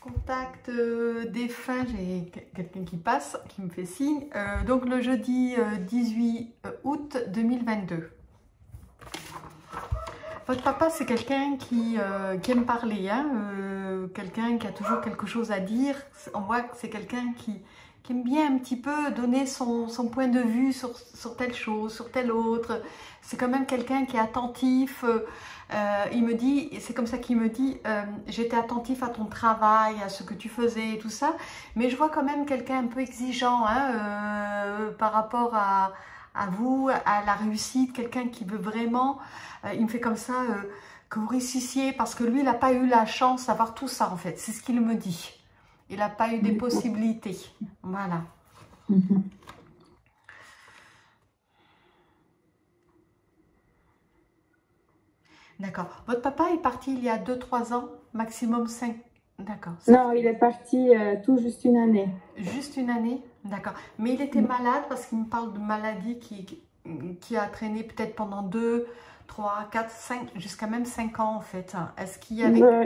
Contact euh, défunt, j'ai quelqu'un qui passe, qui me fait signe. Euh, donc le jeudi 18 euh, août 2022. Votre papa, c'est quelqu'un qui, qui, aime parler, hein, quelqu'un qui a toujours quelque chose à dire. On voit que c'est quelqu'un qui, qui, aime bien un petit peu donner son, point de vue sur, telle chose, sur telle autre. C'est quand même quelqu'un qui est attentif. Euh, il me dit, c'est comme ça qu'il me dit, euh, j'étais attentif à ton travail, à ce que tu faisais et tout ça, mais je vois quand même quelqu'un un peu exigeant hein, euh, par rapport à, vous, à la réussite, quelqu'un qui veut vraiment, il me fait comme ça, que vous réussissiez, parce que lui, il n'a pas eu la chance d'avoir tout ça en fait, c'est ce qu'il me dit. Il n'a pas eu des possibilités, voilà. Mhm. D'accord. Votre papa est parti il y a 2-3 ans, maximum 5 D'accord. Non, il est parti euh, tout juste une année. Juste une année? D'accord. Mais il était malade parce qu'il me parle de maladie qui, qui a traîné peut-être pendant 2, 3, 4, 5, jusqu'à même 5 ans en fait. Est-ce qu'il y avait... Euh,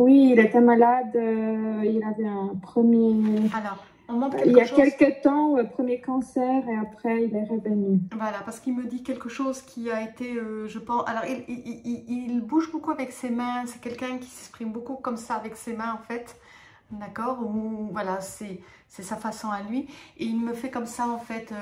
oui, il était malade. Euh, il avait un premier... Alors, il y a quelques temps, le premier cancer et après il est revenu. Voilà, parce qu'il me dit quelque chose qui a été, euh, je pense, alors il, il, bouge beaucoup avec ses mains, c'est quelqu'un qui s'exprime beaucoup comme ça avec ses mains en fait, d'accord Ou voilà, c'est sa façon à lui. Et il me fait comme ça en fait,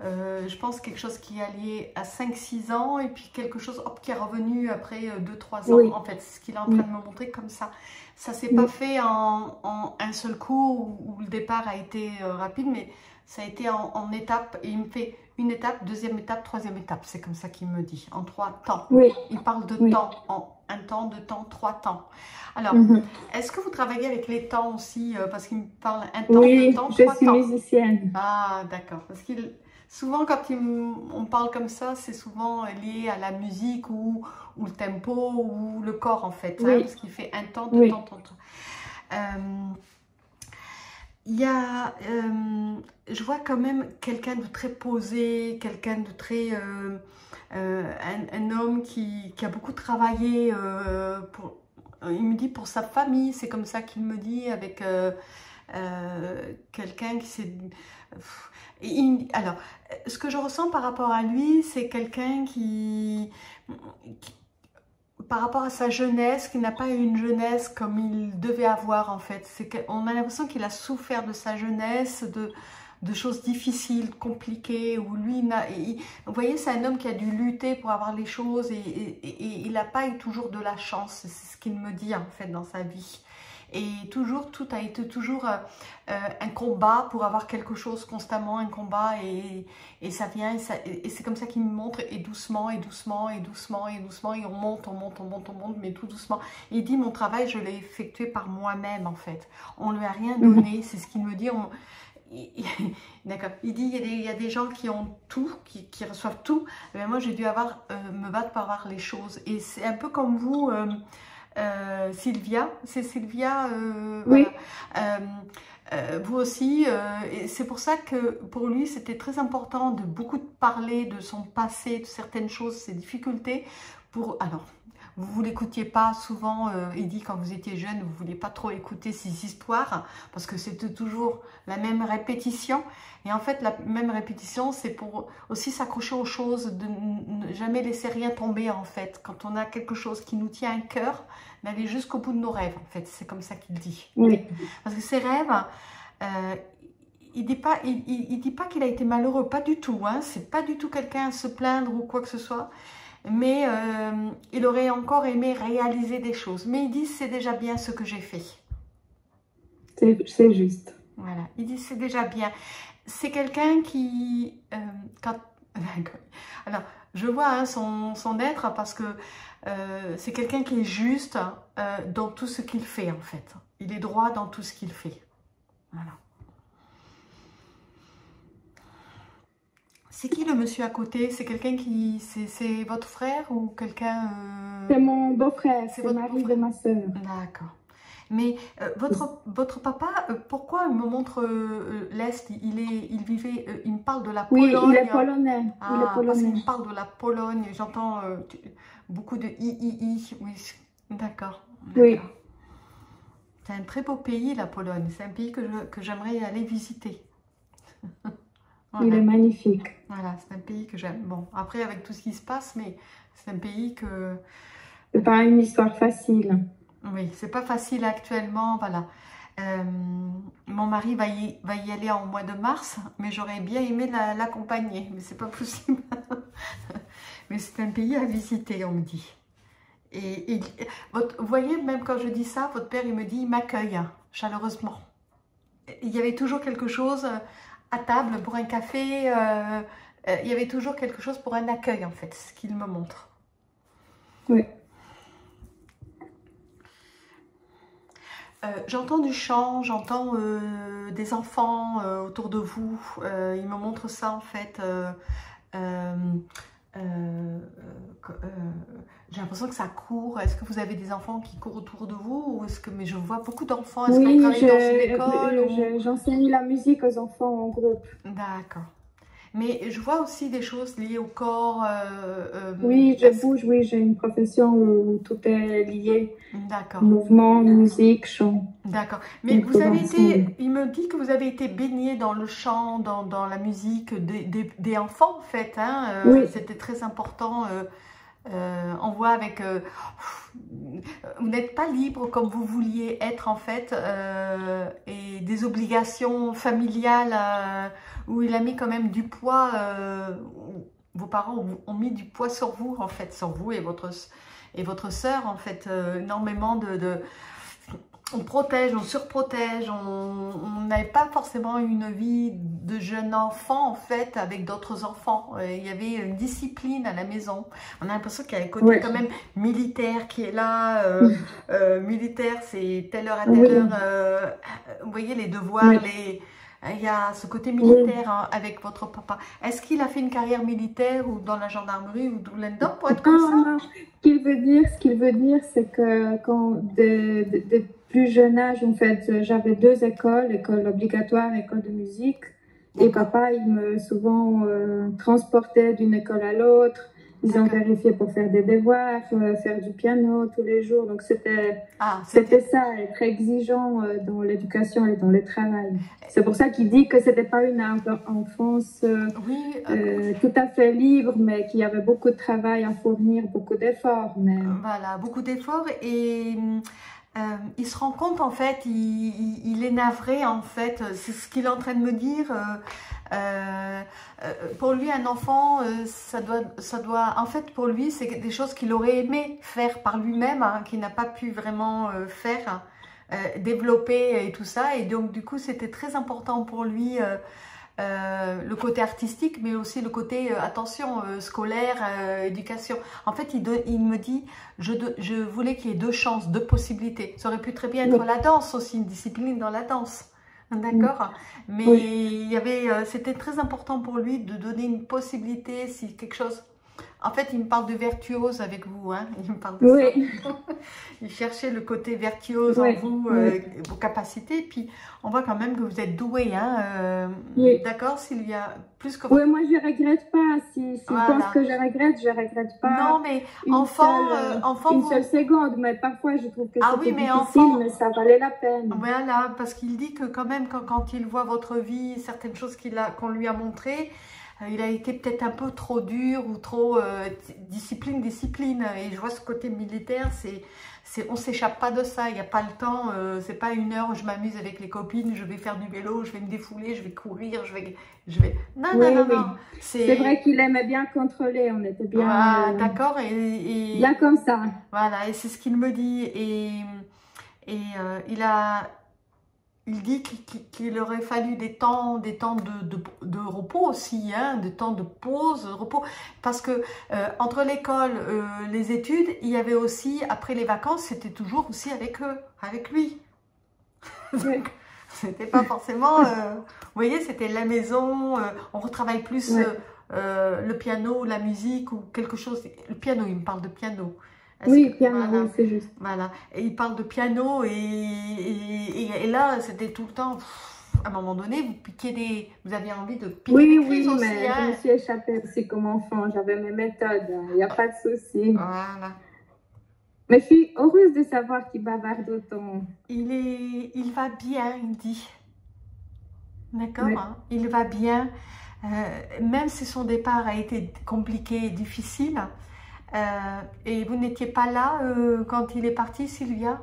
euh, euh, je pense quelque chose qui est lié à 5-6 ans et puis quelque chose hop, qui est revenu après 2-3 ans en fait, ce qu'il est en train de me montrer comme ça. Ça s'est pas fait en, un seul coup où, le départ a été euh, rapide, mais ça a été en, étapes. Et il me fait une étape, deuxième étape, troisième étape. C'est comme ça qu'il me dit, en trois temps. Oui. Il parle de temps, en un temps, deux temps, trois temps. Alors, mhm. est-ce que vous travaillez avec les temps aussi euh, Parce qu'il me parle un temps, deux temps, trois temps? Oui, je suis musicienne. Ah, d'accord. Parce qu'il Souvent, quand on parle comme ça, c'est souvent lié à la musique ou, ou, le tempo ou le corps, en fait. Hein, parce qu'il fait un temps, deux temps, temps, temps. Euh, il y a, euh, je vois quand même quelqu'un de très posé, quelqu'un de très, euh, un, homme qui, qui, a beaucoup travaillé pour, il me dit pour sa famille, c'est comme ça qu'il me dit, avec quelqu'un qui s'est alors, ce que je ressens par rapport à lui, c'est quelqu'un qui, par rapport à sa jeunesse, qui n'a pas eu une jeunesse comme il devait avoir en fait. On a l'impression qu'il a souffert de sa jeunesse, de, choses difficiles, compliquées, où lui, vous voyez, c'est un homme qui a dû lutter pour avoir les choses et, et il n'a pas eu toujours de la chance, c'est ce qu'il me dit en fait dans sa vie. Et toujours, tout a été toujours euh, euh, un combat pour avoir quelque chose constamment, un combat. Et, et ça vient, et, c'est comme ça qu'il me montre, et doucement, et doucement, et doucement, et doucement. Et on monte, on monte, on monte, on monte, mais tout doucement. il dit, mon travail, je l'ai effectué par moi-même, en fait. On ne lui a rien mhm. donné, c'est ce qu'il me dit. D'accord. Il dit il y, a des, gens qui ont tout, qui, reçoivent tout. Mais moi, j'ai dû avoir, euh, me battre pour avoir les choses. Et c'est un peu comme vous. Euh, Sylvia, c'est Sylvia, euh, oui. Euh, vous aussi, c'est pour ça que pour lui c'était très important de beaucoup parler de son passé, de certaines choses, ses difficultés, pour, alors vous ne l'écoutiez pas souvent, euh, il dit quand vous étiez jeune, vous ne vouliez pas trop écouter ces histoires parce que c'était toujours la même répétition. Et en fait, la même répétition, c'est pour aussi s'accrocher aux choses, de ne jamais laisser rien tomber en fait. Quand on a quelque chose qui nous tient à cœur, d'aller jusqu'au bout de nos rêves en fait. C'est comme ça qu'il dit. Oui. Parce que ces rêves, euh, il dit pas, il, dit pas qu'il a été malheureux, pas du tout. Hein. C'est pas du tout quelqu'un à se plaindre ou quoi que ce soit mais euh, il aurait encore aimé réaliser des choses. Mais il dit c'est déjà bien ce que j'ai fait. C'est juste. Voilà, il dit c'est déjà bien. C'est quelqu'un qui... Euh, quand... Alors, je vois hein, son, son, être parce que euh, c'est quelqu'un qui est juste dans tout ce qu'il fait en fait. Il est droit dans tout ce qu'il fait. Voilà. C'est qui le monsieur à côté? C'est quelqu'un qui... C'est votre frère ou quelqu'un... Euh, c'est mon beau-frère, c'est le mari de ma soeur. D'accord. Mais euh, votre, votre papa, euh, pourquoi il me montre l'Est? Il, est, il vivait, il me parle de la Pologne. Oui, il est polonais. Ah, il est polonais. Parce qu'il me parle de la Pologne, j'entends beaucoup de i, i, i. Oui, d'accord. Oui. C'est un très beau pays, la Pologne. C'est un pays que j'aimerais aller visiter. Il est magnifique. Voilà, c'est un pays que j'aime. Bon, après, avec tout ce qui se passe, mais c'est un pays que... C'est pas une histoire facile. Oui, c'est pas facile actuellement, voilà. Euh, mon mari va y, va y aller en mois de mars, mais j'aurais bien aimé l'accompagner, mais c'est pas possible. mais c'est un pays à visiter, on me dit. Et, vous voyez, même quand je dis ça, votre père, il me dit, il m'accueille hein, chaleureusement. Il y avait toujours quelque chose à table pour un café, euh, euh, il y avait toujours quelque chose pour un accueil, en fait, ce qu'il me montre. Oui. Euh, j'entends du chant, j'entends des enfants autour de vous. il me montre ça en fait. J'ai l'impression que ça court. Est-ce que vous avez des enfants qui courent autour de vous ou est-ce que mais je vois beaucoup d'enfants. Est-ce oui, j'enseigne la musique aux enfants en groupe. D'accord. Mais je vois aussi des choses liées au corps. Euh, euh, oui, je bouge, oui, j'ai une profession où tout est lié. D'accord. Mouvement, musique, chant. D'accord. Mais vous avez été, il me dit que vous avez été baigné dans le chant, dans, dans la musique des, des, des, enfants, en fait. Hein, euh, oui. C'était très important. Euh, on voit avec... Euh, vous n'êtes pas libre comme vous vouliez être en fait euh, et des obligations familiales où il a mis quand même du poids, vos parents ont, mis du poids sur vous en fait, sur vous et votre, et votre en fait, énormément de on protège, on surprotège, on n'avait pas forcément une vie de jeune enfant en fait avec d'autres enfants. Euh, il y avait une discipline à la maison. On a l'impression qu'il y a un côté quand même militaire qui est là. Euh, euh, militaire, c'est telle heure à telle heure. vous voyez les devoirs, les... Il y a ce côté militaire hein, avec votre papa. Est-ce qu'il a fait une carrière militaire ou dans la gendarmerie ou là-dedans pour être comme ça? Ce qu'il veut dire, ce qu'il veut dire, c'est que quand de, plus jeune âge, en fait, j'avais deux écoles, école obligatoire, école de musique. Et papa, il me souvent euh, transportait d'une école à l'autre. Ils ont vérifié pour faire des devoirs, euh, faire du piano tous les jours. Donc c'était ah, c'était ça, être exigeant euh, dans l'éducation et dans le travail. C'est pour ça qu'il dit que c'était pas une enfance oui, tout à fait libre, mais qu'il y avait beaucoup de travail à fournir, beaucoup d'efforts. Mais... Voilà, beaucoup d'efforts et euh, il se rend compte en fait, il, est navré en fait, c'est ce qu'il est en train de me dire. Euh, euh, pour lui, un enfant, ça doit, ça doit, en fait, pour lui, c'est des choses qu'il aurait aimé faire par lui-même, hein, qu'il n'a pas pu vraiment faire, développer et tout ça. Et donc, du coup, c'était très important pour lui euh, le côté artistique, mais aussi le côté, euh, attention, euh, scolaire, éducation. En fait, il, il me dit, je, je voulais qu'il y ait deux chances, deux possibilités. Ça aurait pu très bien être la danse aussi, une discipline dans la danse. D'accord? Mais il y avait, c'était très important pour lui de donner une possibilité, si quelque chose en fait, il me parle de virtuose avec vous. Hein il me parle de oui. ça. il cherchait le côté virtuose en vous, euh, vos capacités. Puis, on voit quand même que vous êtes doué. Hein euh. D'accord, Sylvia? Plus que Oui, moi, je ne regrette pas. Si, si voilà. pense que je regrette, je ne regrette pas. Non, mais enfant... Seule, euh, enfant une seule seconde. Mais parfois, je trouve que ah, oui, mais difficile, enfant... mais ça valait la peine. Voilà, parce qu'il dit que quand même, quand, quand il voit votre vie, certaines choses qu'on lui a montrées, euh, il a été peut-être un peu trop dur ou trop euh, discipline, discipline. Et je vois ce côté militaire, c'est on s'échappe pas de ça, il n'y a pas le temps, euh, c'est pas une heure où je m'amuse avec les copines, je vais faire du vélo, je vais me défouler, je vais courir, je vais... Je vais... Non, non, non, non. C'est vrai qu'il aimait bien contrôler, on était bien... Ah, d'accord, et, Bien comme ça. Voilà, et c'est ce qu'il me dit. Et, et il a il dit qu'il aurait fallu des temps, des temps de, repos aussi, hein, des temps de pause, de repos, parce que euh, entre l'école, euh, les études, il y avait aussi, après les vacances, c'était toujours aussi avec eux, avec lui. c'était pas forcément, euh, vous voyez, c'était la maison, on retravaille plus le piano, la musique ou quelque chose. Le piano, il me parle de piano. Oui, piano, c'est juste. Voilà. Et il parle de piano et, et, là, c'était tout le temps. à un moment donné, vous piquez des. Vous aviez envie de piquer oui, des Oui, oui, mais je me hein. suis échappée aussi comme enfant. J'avais mes méthodes. Il n'y a pas de souci. Voilà. Mais je suis heureuse de savoir qu'il bavarde autant. Il, est, il va bien, il dit. D'accord hein, Il va bien. Euh, même si son départ a été compliqué et difficile. Euh, et vous n'étiez pas là euh, quand il est parti, Sylvia?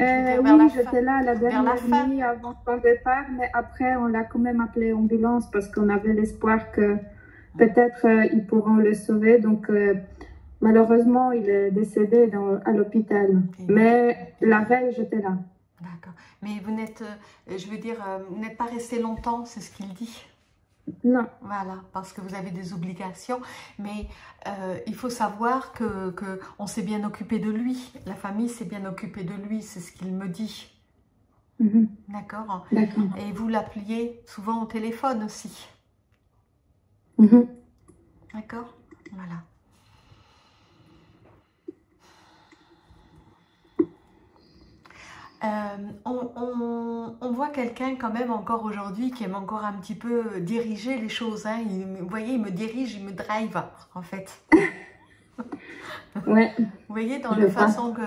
Euh, la oui, j'étais là la la dernière fin. nuit avant son départ, mais après, on l'a quand même appelé ambulance parce qu'on avait l'espoir que peut-être ils pourront le sauver. Donc, malheureusement, il est décédé dans- à l'hôpital. Mais la veille, j'étais là. D'accord. Mais vous n'êtes, je veux dire, vous n'êtes pas resté longtemps, c'est ce qu'il dit? Non, Voilà, parce que vous avez des obligations, mais euh, il faut savoir que, que on s'est bien occupé de lui, la famille s'est bien occupée de lui, c'est ce qu'il me dit, Mhm. d'accord? D'accord. Et vous l'appeliez souvent au téléphone aussi, Mhm. d'accord? Voilà. Euh, on, on- on voit quelqu'un quand même encore aujourd'hui qui aime encore un petit peu diriger les choses. Hein. Il, vous voyez, il me dirige, il me drive en fait. Ouais, Vous voyez, dans la façon que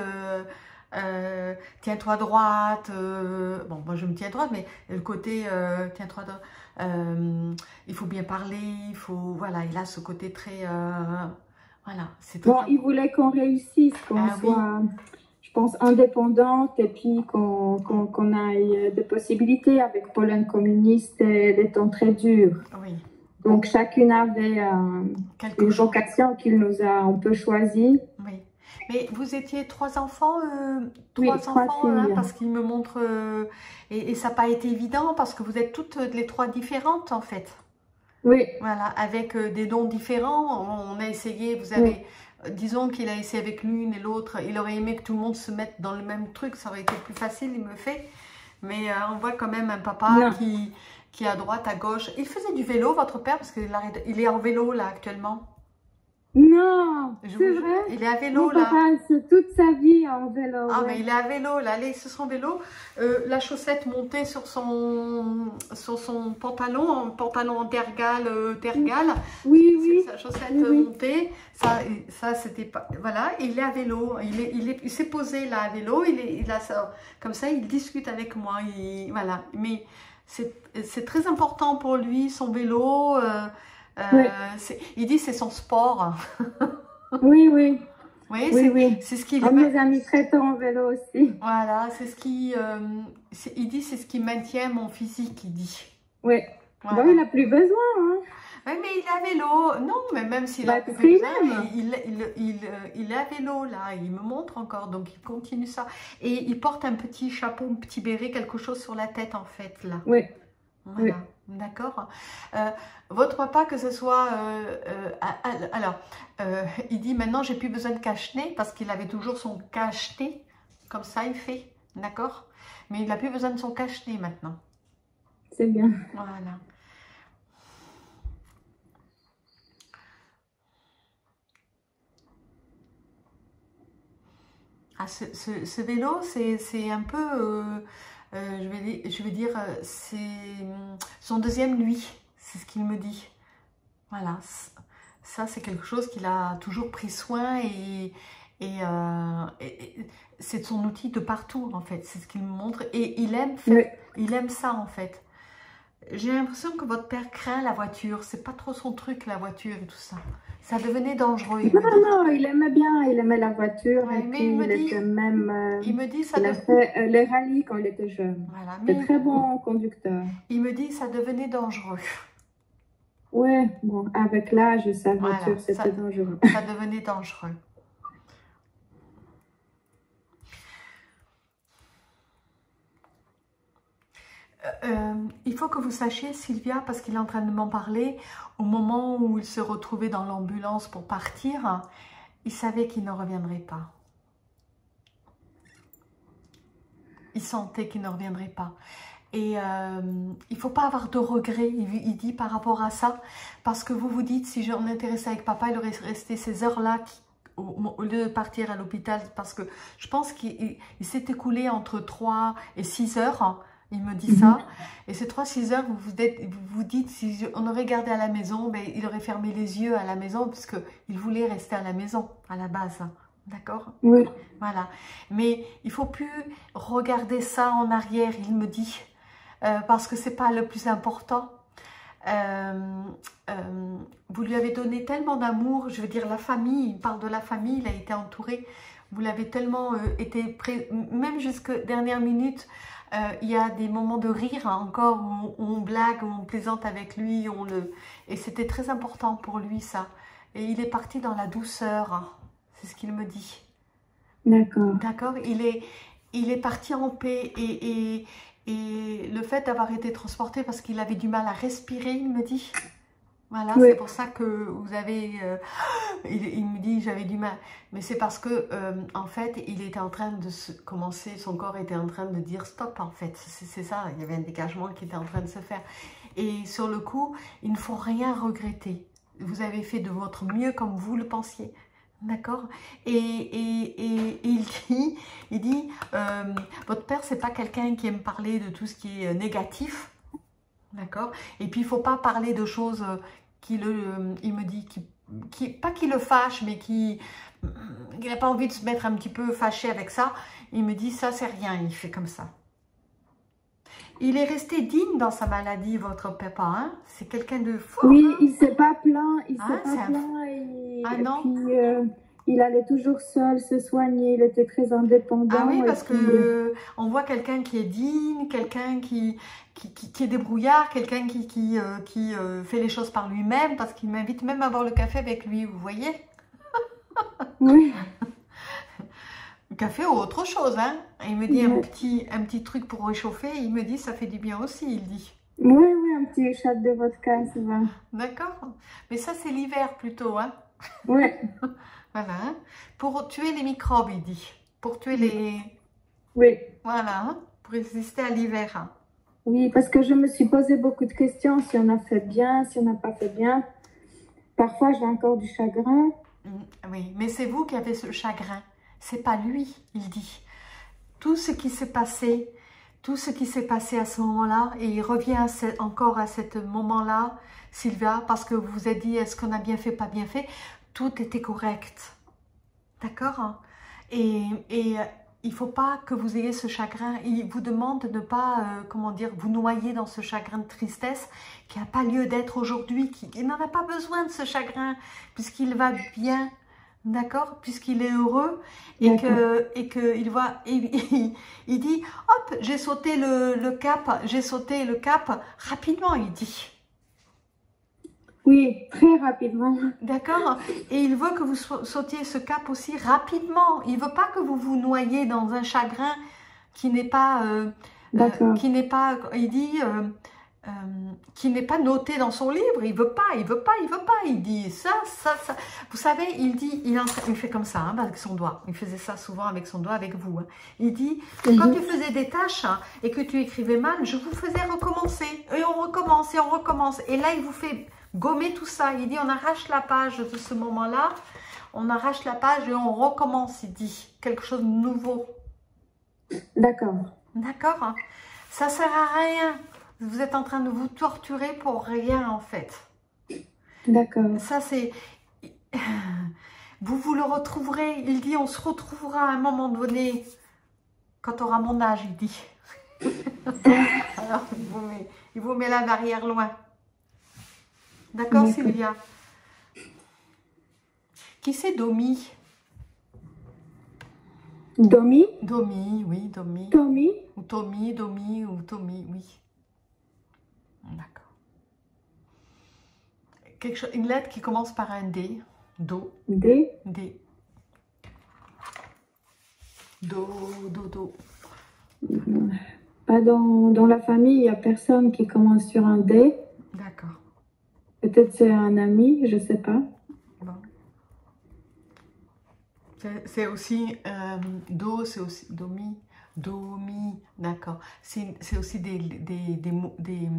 euh, tiens-toi droite, euh, bon, moi je me tiens droite, mais le côté euh, tiens-toi droite, il faut bien parler, il faut, voilà, il a ce côté très, voilà, c'est bon, il voulait qu'on réussisse, qu'on Ah oui. Pense, indépendante et puis qu'on qu'on qu'on ait des possibilités avec Pologne communiste et des temps très durs. oui, Donc chacune avait euh, quelque une chose, vocation qu'il nous a un peu choisie. oui. Mais vous étiez trois enfants, euh, Oui, trois trois enfants, hein, parce qu'il me montre, euh, et, et ça n'a pas été évident parce que vous êtes toutes les trois différentes en fait. Oui, Voilà, avec euh, des dons différents, on, on a essayé, vous avez, euh, disons qu'il a essayé avec l'une et l'autre, il aurait aimé que tout le monde se mette dans le même truc, ça aurait été plus facile, il me fait. Mais euh, on voit quand même un papa Non. qui, qui est à droite, à gauche. Il faisait du vélo, votre père, parce qu'il est en vélo là actuellement. Non, c'est vrai. Il est à vélo Mon là. papa, c'est toute sa vie en vélo. Ah, ouais. mais il est à vélo, là, allez, sur son vélo, euh, la chaussette montée sur son, sur son pantalon, en pantalon en tergal, euh, tergal. Oui, oui. Sa chaussette Oui, montée, ça, ça c'était pas. Voilà, il est à vélo, il est, il est, il s'est posé là à vélo, il est, il a ça, comme ça, il discute avec moi, il, voilà. Mais c'est, c'est très important pour lui, son vélo. euh, euh, Oui. il dit c'est son sport. Oui, oui. Oui, c'est, oui. c'est ce qui Un lui de mes amis traitants en vélo aussi. Voilà, c'est ce qui, euh, il dit c'est ce qui maintient mon physique, il dit. Oui. Voilà. Il n'a plus besoin. Hein. Oui, mais il à vélo. Non, mais même s'il Bah, a plus qu'il besoin, il, il, il, il est à vélo là, il me montre encore, donc il continue ça. Et il porte un petit chapeau, un petit béret, quelque chose sur la tête en fait là. Oui. Voilà, d'accord. Euh, votre papa, que ce soit, euh, euh, alors, il dit maintenant j'ai plus besoin de cache-nez parce qu'il avait toujours son cache-nez, comme ça il fait, d'accord. Mais il n'a plus besoin de son cache-nez maintenant. C'est bien. Voilà. Ah, ce, ce- ce vélo, c'est c'est un peu, euh, je vais, di- je vais dire, euh, c'est son deuxième nuit, c'est ce qu'il me dit. Voilà, ça c'est quelque chose qu'il a toujours pris soin et, et, euh, et- et c'est son outil de partout en fait, c'est ce qu'il me montre et il aime il aime ça en fait. J'ai l'impression que votre père craint la voiture, c'est pas trop son truc la voiture et tout ça. Ça devenait dangereux. Il Non, dit, non, il aimait bien, il aimait la voiture Ouais, et mais puis il me il dit- était même. euh, il me dit ça. il a fait euh, les rallyes quand il était jeune. Voilà, mais très bon conducteur. il me dit ça devenait dangereux. Ouais, bon, avec l'âge, sa voiture, c'était dangereux. Ça devenait dangereux. Euh, euh, il faut que vous sachiez, Sylvia, parce qu'il est en train de m'en parler, au moment où il se retrouvait dans l'ambulance pour partir, il savait qu'il ne reviendrait pas. Il sentait qu'il ne reviendrait pas. Et euh, il faut pas avoir de regrets, il, dit par rapport à ça, parce que vous vous dites, si j'en intéressais avec papa, il aurait resté ces heures-là au, lieu de partir à l'hôpital, parce que je pense qu'il il- il s'est écoulé entre 3 et 6 heures, hein, il me dit ça, et ces 3-6 heures, vous vous, dites, vous vous dites, si on aurait gardé à la maison, ben, il aurait fermé les yeux à la maison, parce qu'il voulait rester à la maison, à la base. D'accord? Oui. Voilà. Mais il faut plus regarder ça en arrière, il me dit, euh, parce que c'est pas le plus important. Euh, euh, vous lui avez donné tellement d'amour, je veux dire la famille, il parle de la famille, il a été entouré, vous l'avez tellement été prêt, même jusqu'à dernière minute, il y a des moments de rire hein, encore où on, blague, où on plaisante avec lui, on le... et c'était très important pour lui ça. Et il est parti dans la douceur, hein. c'est ce qu'il me dit. D'accord. D'accord? Il est, il est parti en paix et, et, et le fait d'avoir été transporté parce qu'il avait du mal à respirer, il me dit. Voilà, c'est pour ça que vous avez... Euh, il, me dit, j'avais du mal. Mais c'est parce que, euh, en fait, il était en train de se, commencer, son corps était en train de dire stop, en fait. C'est ça, il y avait un dégagement qui était en train de se faire. Et sur le coup, il ne faut rien regretter. Vous avez fait de votre mieux comme vous le pensiez. D'accord et, et, il dit, il dit euh, votre père, c'est pas quelqu'un qui aime parler de tout ce qui est négatif. D'accord Et puis, il faut pas parler de choses qui le, il me dit, qui, qui pas qui le fâche, mais qui, n'a pas envie de se mettre un petit peu fâché avec ça. Il me dit, ça, c'est rien, il fait comme ça. Il est resté digne dans sa maladie, votre papa. Hein? C'est quelqu'un de fort. Oui, il s'est pas plaint. Il s'est ah, pas plaint. Et, ah non? puis, euh, il allait toujours seul se soigner. Il était très indépendant. Ah oui, parce que euh, on voit quelqu'un qui est digne, quelqu'un qui, qui, est débrouillard, quelqu'un qui, qui, euh, qui fait les choses par lui-même, parce qu'il m'invite même à boire le café avec lui, vous voyez? Oui. café ou autre chose, hein. il me dit un, petit, un petit truc pour réchauffer, il me dit ça fait du bien aussi, il dit. Oui, oui, un petit chat de vodka, ça va. D'accord. Mais ça, c'est l'hiver plutôt, hein Oui. voilà. Hein. Pour tuer les microbes, il dit. Pour tuer les... Oui. Voilà, hein. pour résister à l'hiver. Hein. Oui, parce que je me suis posé beaucoup de questions, si on a fait bien, si on n'a pas fait bien. Parfois, j'ai encore du chagrin. Mm, oui, mais c'est vous qui avez ce chagrin. C'est pas lui, il dit. Tout ce qui s'est passé, tout ce qui s'est passé à ce moment-là, et il revient encore à ce moment-là, Sylvia, parce que vous vous êtes dit, est-ce qu'on a bien fait, pas bien fait? Tout était correct. D'accord Et, et il faut pas que vous ayez ce chagrin. Il vous demande de ne pas, euh, comment dire, vous noyer dans ce chagrin de tristesse qui n'a pas lieu d'être aujourd'hui. Il n'en a pas besoin de ce chagrin puisqu'il va bien D'accord? Puisqu'il est heureux et que et que il voit il, il, dit hop j'ai sauté le, cap j'ai sauté le cap rapidement il dit. Oui très rapidement. D'accord? Et il veut que vous sautiez ce cap aussi rapidement. Il veut pas que vous vous noyez dans un chagrin qui n'est pas euh, euh, qui n'est pas il dit euh, euh, qui n'est pas noté dans son livre. Il veut pas, il veut pas, il veut pas. Il dit ça, ça, ça. Vous savez, il dit, il, il fait comme ça hein, avec son doigt. Il faisait ça souvent avec son doigt, avec vous. Hein. Il dit, quand tu faisais des tâches hein, et que tu écrivais mal, je vous faisais recommencer. Et on recommence, et on recommence. Et là, il vous fait gommer tout ça. Il dit, on arrache la page de ce moment-là. On arrache la page et on recommence, il dit. Quelque chose de nouveau. D'accord. D'accord Ça sert à rien vous êtes en train de vous torturer pour rien en fait. D'accord. Ça c'est... Vous vous le retrouverez. Il dit on se retrouvera à un moment donné quand on aura mon âge, il dit. Alors il vous, met, il vous met la barrière loin. D'accord Sylvia? Qui c'est Domi? Domi? Domi, oui, Domi. Tommy Ou Tommy, Domi, ou Tommy, oui. D'accord. Quelque chose, une lettre qui commence par un D. Do. D. D. Do, do, do. Pas dans, dans la famille, il n'y a personne qui commence sur un D. D'accord. Peut-être c'est un ami, je ne sais pas. Bon. C'est aussi euh, Do, c'est aussi Do, Mi. Do, Mi, d'accord. C'est aussi des, des, des, des,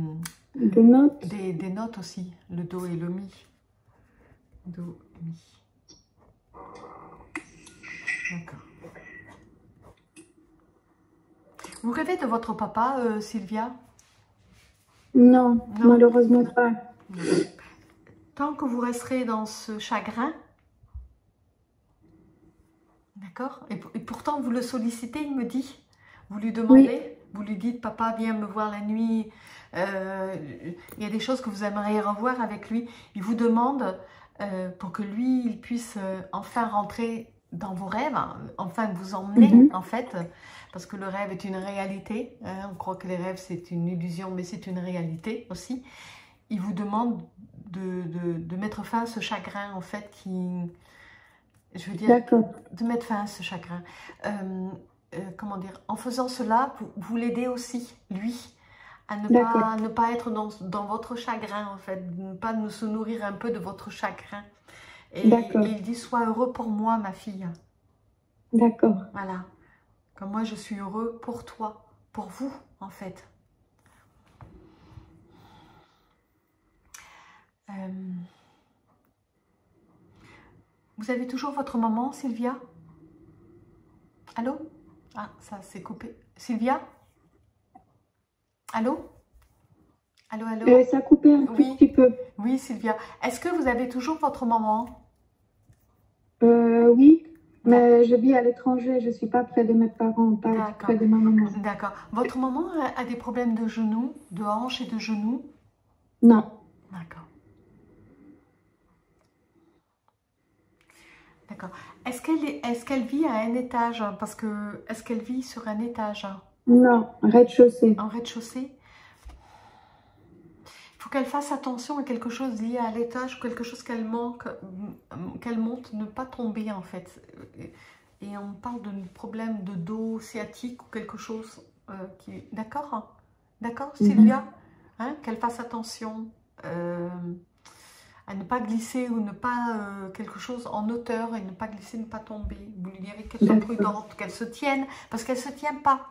des notes des, des, notes aussi, le Do et le Mi. Do, Mi. D'accord. Vous rêvez de votre papa, euh, Sylvia? Non, non, malheureusement pas. Tant que vous resterez dans ce chagrin, D'accord? Et, pourtant, vous le sollicitez, il me dit Vous lui demandez Vous lui dites, papa, viens me voir la nuit. Euh, il y a des choses que vous aimeriez revoir avec lui. Il vous demande euh, pour que lui, il puisse euh, enfin rentrer dans vos rêves, enfin vous emmener mhm. en fait, parce que le rêve est une réalité. Hein. on croit que les rêves c'est une illusion, mais c'est une réalité aussi. Il vous demande de, de, mettre fin à ce chagrin en fait qui, je veux dire, de mettre fin à ce chagrin. Euh, comment dire En faisant cela, vous, vous l'aidez aussi, lui, à ne pas, ne pas être dans, dans, votre chagrin, en fait, ne pas nous se nourrir un peu de votre chagrin. Et il dit, sois heureux pour moi, ma fille. D'accord. Voilà. Comme moi, je suis heureux pour toi, pour vous, en fait. Euh, vous avez toujours votre maman, Sylvia? Allô? Ah, ça s'est coupé. Sylvia? Allô? Allô, allô? Euh, Ça a coupé un petit peu. Oui, Sylvia. Est-ce que vous avez toujours votre maman euh, Oui, mais je vis à l'étranger. Je ne suis pas près de mes parents, pas près de ma maman. D'accord. Votre maman a, des problèmes de genoux, de hanches et de genoux? Non. D'accord. D'accord. Est-ce qu'elle est, qu'elle vit à un étage? Parce que est-ce qu'elle vit sur un étage? Non, rez-de-chaussée. En rez-de-chaussée? Il faut qu'elle fasse attention à quelque chose lié à l'étage, quelque chose qu'elle manque, qu'elle monte, ne pas tomber en fait. Et on parle de problème de dos sciatique ou quelque chose euh, qui... D'accord? D'accord, mhm. Sylvia? Hein? Qu'elle fasse attention euh, à ne pas glisser ou ne pas euh, quelque chose en hauteur et ne pas glisser, ne pas tomber. Vous lui direz qu'elle soit prudente, qu'elle se tienne, parce qu'elle ne se tient pas.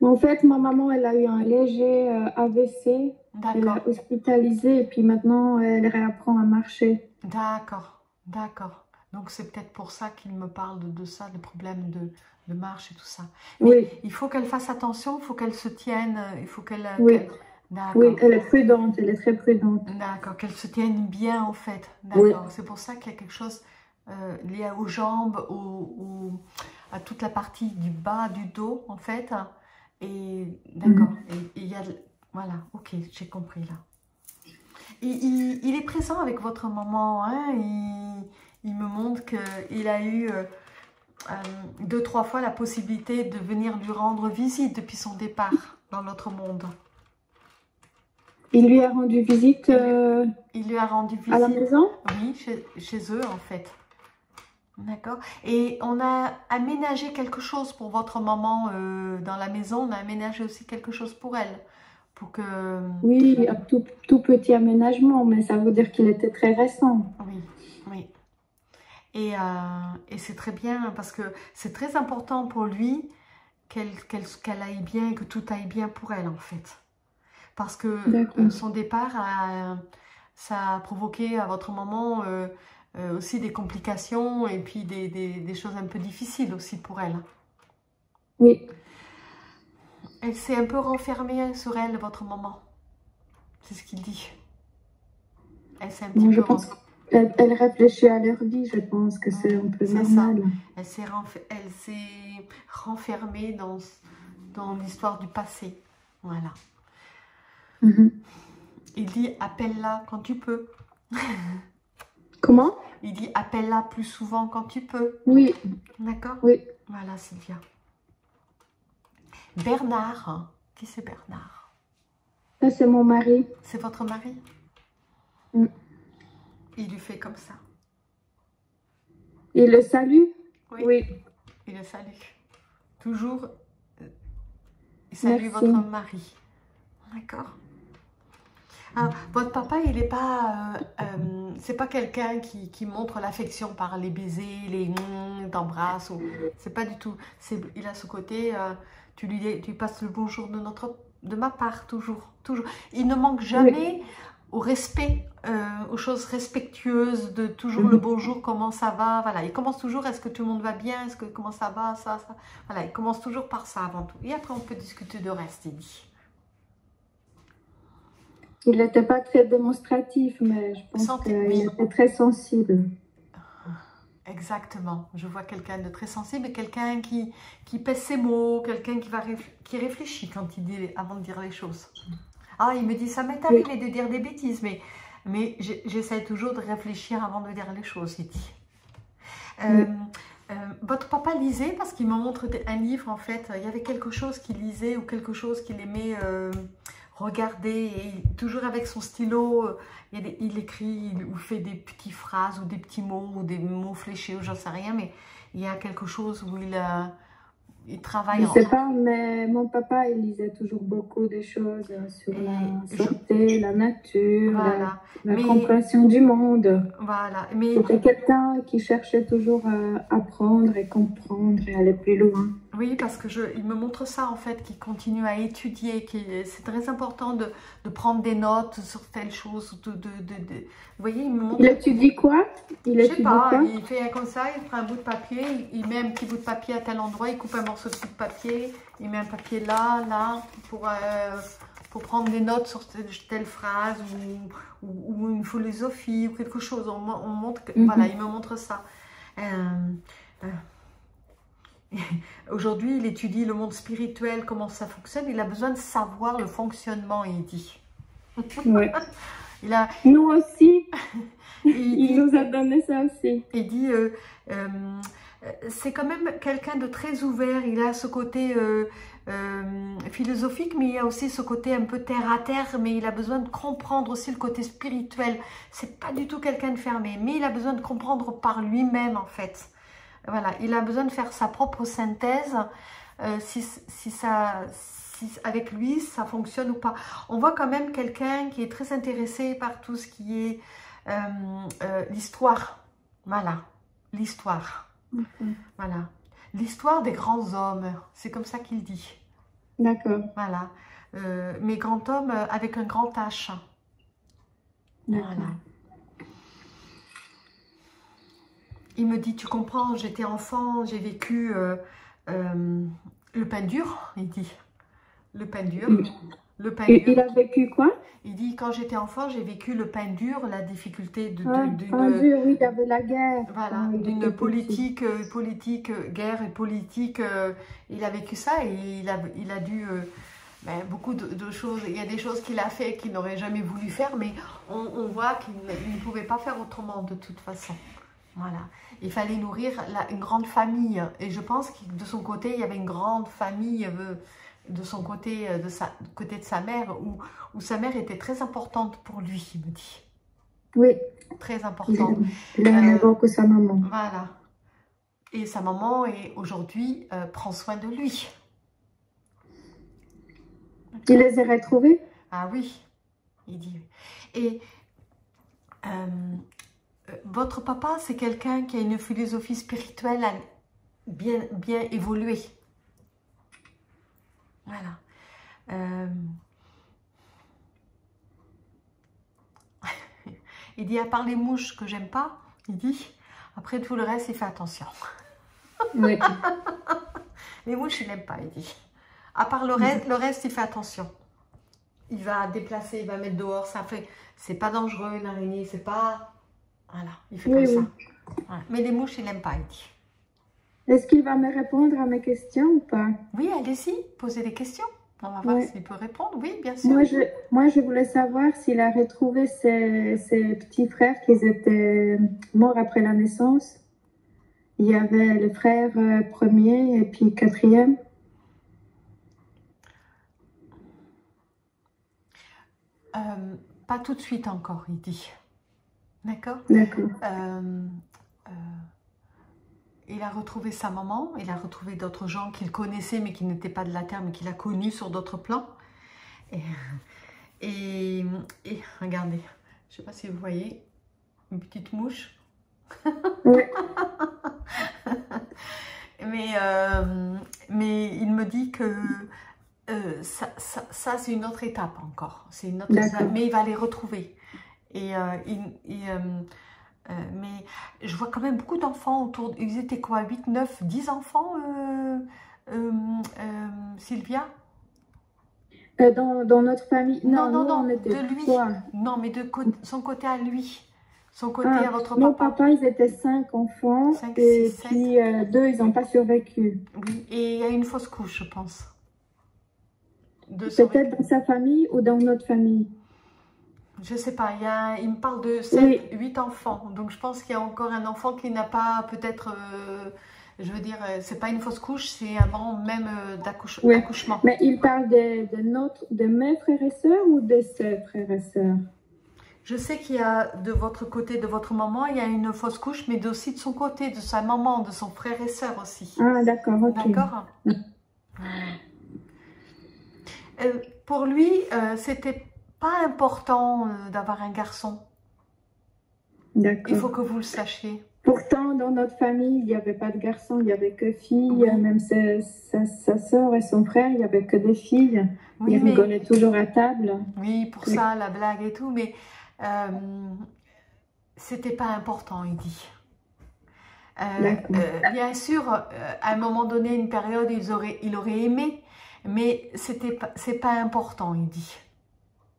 En fait, ma maman, elle a eu un léger euh, AVC. Elle est hospitalisée et puis maintenant, elle réapprend à marcher. D'accord, d'accord. Donc, c'est peut-être pour ça qu'il me parle de, ça, des problèmes de, de, marche et tout ça. oui. Il faut qu'elle fasse attention, il faut qu'elle se tienne, il faut qu'elle... Oui. Oui, elle est prudente, elle est très prudente. D'accord, qu'elle se tienne bien en fait. D'accord, c'est pour ça qu'il y a quelque chose euh, lié aux jambes, à toute la partie du bas du dos en fait. Et d'accord, mhm. il y a... Voilà, ok, j'ai compris là. Il, il, est présent avec votre maman, hein, il, il, me montre qu'il a eu euh, euh, deux, trois fois la possibilité de venir lui rendre visite depuis son départ dans l'autre monde. Il lui a rendu visite euh, Il lui a rendu visite à la maison Oui, chez, chez eux en fait. D'accord. Et on a aménagé quelque chose pour votre maman euh, dans la maison. On a aménagé aussi quelque chose pour elle. Pour que... Oui, un tout, tout petit aménagement, mais ça veut dire qu'il était très récent. Oui, oui. Et, euh, et c'est très bien parce que c'est très important pour lui qu'elle aille bien et que tout aille bien pour elle en fait. Parce que son départ, a, ça a provoqué à votre maman... Euh, euh, aussi des complications et puis des, des, choses un peu difficiles aussi pour elle. Oui. Elle s'est un peu renfermée sur elle, votre maman. C'est ce qu'il dit. Elle s'est un petit peu... Pense elle, elle, réfléchit à leur vie, je pense que c'est un peu normal. Elle s'est renfermée dans, dans l'histoire du passé. Voilà. Mhm. Il dit, appelle-la quand tu peux. Comment? Il dit appelle-la plus souvent quand tu peux. Oui. D'accord? Oui. Voilà, Sylvia. Bernard. Qui c'est Bernard? C'est mon mari. C'est votre mari? Mm. Il lui fait comme ça. Il le salue? Oui. Il le salue. Toujours, euh, il salue votre mari. D'accord? Ah, votre papa, il n'est pas, euh, euh, c'est pas quelqu'un qui, qui, montre l'affection par les baisers, les t'embrasse ou c'est pas du tout. Il a ce côté, euh, tu lui, tu passes le bonjour de notre, de ma part toujours, toujours. Il ne manque jamais au respect, aux choses respectueuses, de toujours le mhm. bonjour, comment ça va, voilà. Il commence toujours, est-ce que tout le monde va bien, est-ce que comment ça va, ça, ça, voilà. Il commence toujours par ça avant tout. Et après, on peut discuter de reste, il dit. Il n'était pas très démonstratif, mais je pense qu'il était très sensible. Exactement. Je vois quelqu'un de très sensible, quelqu'un qui, qui pèse ses mots, quelqu'un qui, va qui réfléchit quand il dit, avant de dire les choses. Ah, il me dit, ça m'est arrivé de dire des bêtises, mais, mais j'essaie toujours de réfléchir avant de dire les choses, il dit. Euh, euh, votre papa lisait parce qu'il me montre un livre, en fait. Il y avait quelque chose qu'il lisait ou quelque chose qu'il aimait euh, regarder. Et toujours avec son stylo, il, il écrit ou fait des petites phrases ou des petits mots ou des mots fléchés ou j'en sais rien. Mais il y a quelque chose où il... il travaille. Je ne sais pas, mais mon papa, il lisait toujours beaucoup de choses sur la santé, la nature, la, compréhension du monde. Voilà. Mais... C'était quelqu'un qui cherchait toujours à apprendre et comprendre et aller plus loin. Oui, parce que je, il me montre ça en fait, qu'il continue à étudier, c'est très important de, de, prendre des notes sur telle chose. De, de, de, Vous voyez, il me montre... Il étudie quoi? Il étudie sais pas, quoi? il fait comme ça, il prend un bout de papier, il met un petit bout de papier à tel endroit, il coupe un morceau de papier, il met un papier là, là, pour, euh, pour prendre des notes sur telle, phrase ou, ou, une philosophie ou quelque chose. On, montre, mhm. Voilà, il me montre ça. Euh, euh, Aujourd'hui, il étudie le monde spirituel, comment ça fonctionne. Il a besoin de savoir le fonctionnement, il dit. Ouais. il a... Nous aussi. il, nous a donné ça aussi. Il dit, euh, c'est quand même quelqu'un de très ouvert. Il a ce côté euh, philosophique, mais il a aussi ce côté un peu terre à terre. Mais il a besoin de comprendre aussi le côté spirituel. C'est pas du tout quelqu'un de fermé, mais il a besoin de comprendre par lui-même en fait. Voilà, il a besoin de faire sa propre synthèse, euh, si, ça, avec lui, ça fonctionne ou pas. On voit quand même quelqu'un qui est très intéressé par tout ce qui est euh, euh, l'histoire. Voilà, l'histoire. Voilà, l'histoire des grands hommes, c'est comme ça qu'il dit. D'accord. Voilà, mais grand homme avec un grand H. Voilà. il me dit, tu comprends, j'étais enfant, j'ai vécu euh, euh, le pain dur, il dit. Le pain dur. Le pain dur. Il a vécu quoi Il dit, quand j'étais enfant, j'ai vécu le pain dur, la difficulté de, d'une... oui, il y avait la guerre. Voilà, d'une politique, euh, politique, guerre et politique. il a vécu ça et il a, il a dû... Ben, beaucoup de, choses, il y a des choses qu'il a fait qu'il n'aurait jamais voulu faire, mais on, voit qu'il ne pouvait pas faire autrement de toute façon. Voilà. Il fallait nourrir une grande famille. Et je pense que de son côté, il y avait une grande famille euh, de son côté, euh, de sa, côté de sa mère, où, où sa mère était très importante pour lui, il me dit. Oui. Très importante. Il aimait beaucoup sa maman. Voilà. Et sa maman, aujourd'hui, euh, prend soin de lui. Il les a retrouvés? Ah oui, il dit. Et euh, votre papa, c'est quelqu'un qui a une philosophie spirituelle bien, bien évoluée. Voilà. Euh, il dit, à part les mouches que j'aime pas, il dit, après tout le reste, il fait attention. Les mouches, il n'aime pas, il dit. À part le reste, le reste, il fait attention. Il va déplacer, il va mettre dehors, ça fait... C'est pas dangereux, une araignée, c'est pas... Voilà, il fait comme ça. Mais les mouches, il n'aime pas, il dit. Est-ce qu'il va me répondre à mes questions ou pas? Oui, allez-y, posez des questions. On va voir s'il peut répondre. Oui, bien sûr. Moi, je, moi, je voulais savoir s'il a retrouvé ses, ses, petits frères qui étaient morts après la naissance. Il y avait le frère euh, premier et puis quatrième. Euh, pas tout de suite encore, il dit. D'accord? D'accord. Euh, euh, il a retrouvé sa maman, il a retrouvé d'autres gens qu'il connaissait mais qui n'étaient pas de la terre mais qu'il a connus sur d'autres plans. Et, et, regardez, je ne sais pas si vous voyez, une petite mouche. mais, euh, mais il me dit que ça, ça, c'est une autre étape encore. C'est une autre mais il va les retrouver. Et, euh, euh, euh, mais je vois quand même beaucoup d'enfants autour. Ils étaient quoi 8, 9, 10 enfants, Sylvia? Dans, dans, notre famille Non, non, non, de lui. Non, mais de son côté à lui. Son côté à votre Mon papa papa, ils étaient cinq enfants. Cinq, et six, puis euh, deux, ils n'ont pas survécu. Oui. Et il y a une fausse couche, je pense. Peut-être dans sa famille ou dans notre famille. Je sais pas, il, y a, il me parle de 7, Oui. 8 enfants. Donc je pense qu'il y a encore un enfant qui n'a pas peut-être, euh, je veux dire, euh, c'est pas une fausse couche, c'est avant même euh, d'accouche- Oui. d'accouchement. Mais il parle de, de, notre, de mes frères et sœurs ou de ses frères et sœurs? Je sais qu'il y a de votre côté, de votre maman, il y a une fausse couche, mais aussi de son côté, de sa maman, de son frère et sœur aussi. Ah, d'accord, ok. D'accord? Euh, Pour lui, c'était pas important euh, d'avoir un garçon. D'accord. Il faut que vous le sachiez. Pourtant, dans notre famille, il n'y avait pas de garçons, il n'y avait que filles. Oui. Même sa, sa, sa sœur et son frère, il n'y avait que des filles. Oui, ils mais rigolaient toujours à table. Oui, pour Oui. ça, la blague et tout, mais euh, c'était pas important, il dit. Euh, euh, bien sûr, à un moment donné, une période, ils auraient, il aurait aimé, mais c'était pas, c'est pas important, il dit.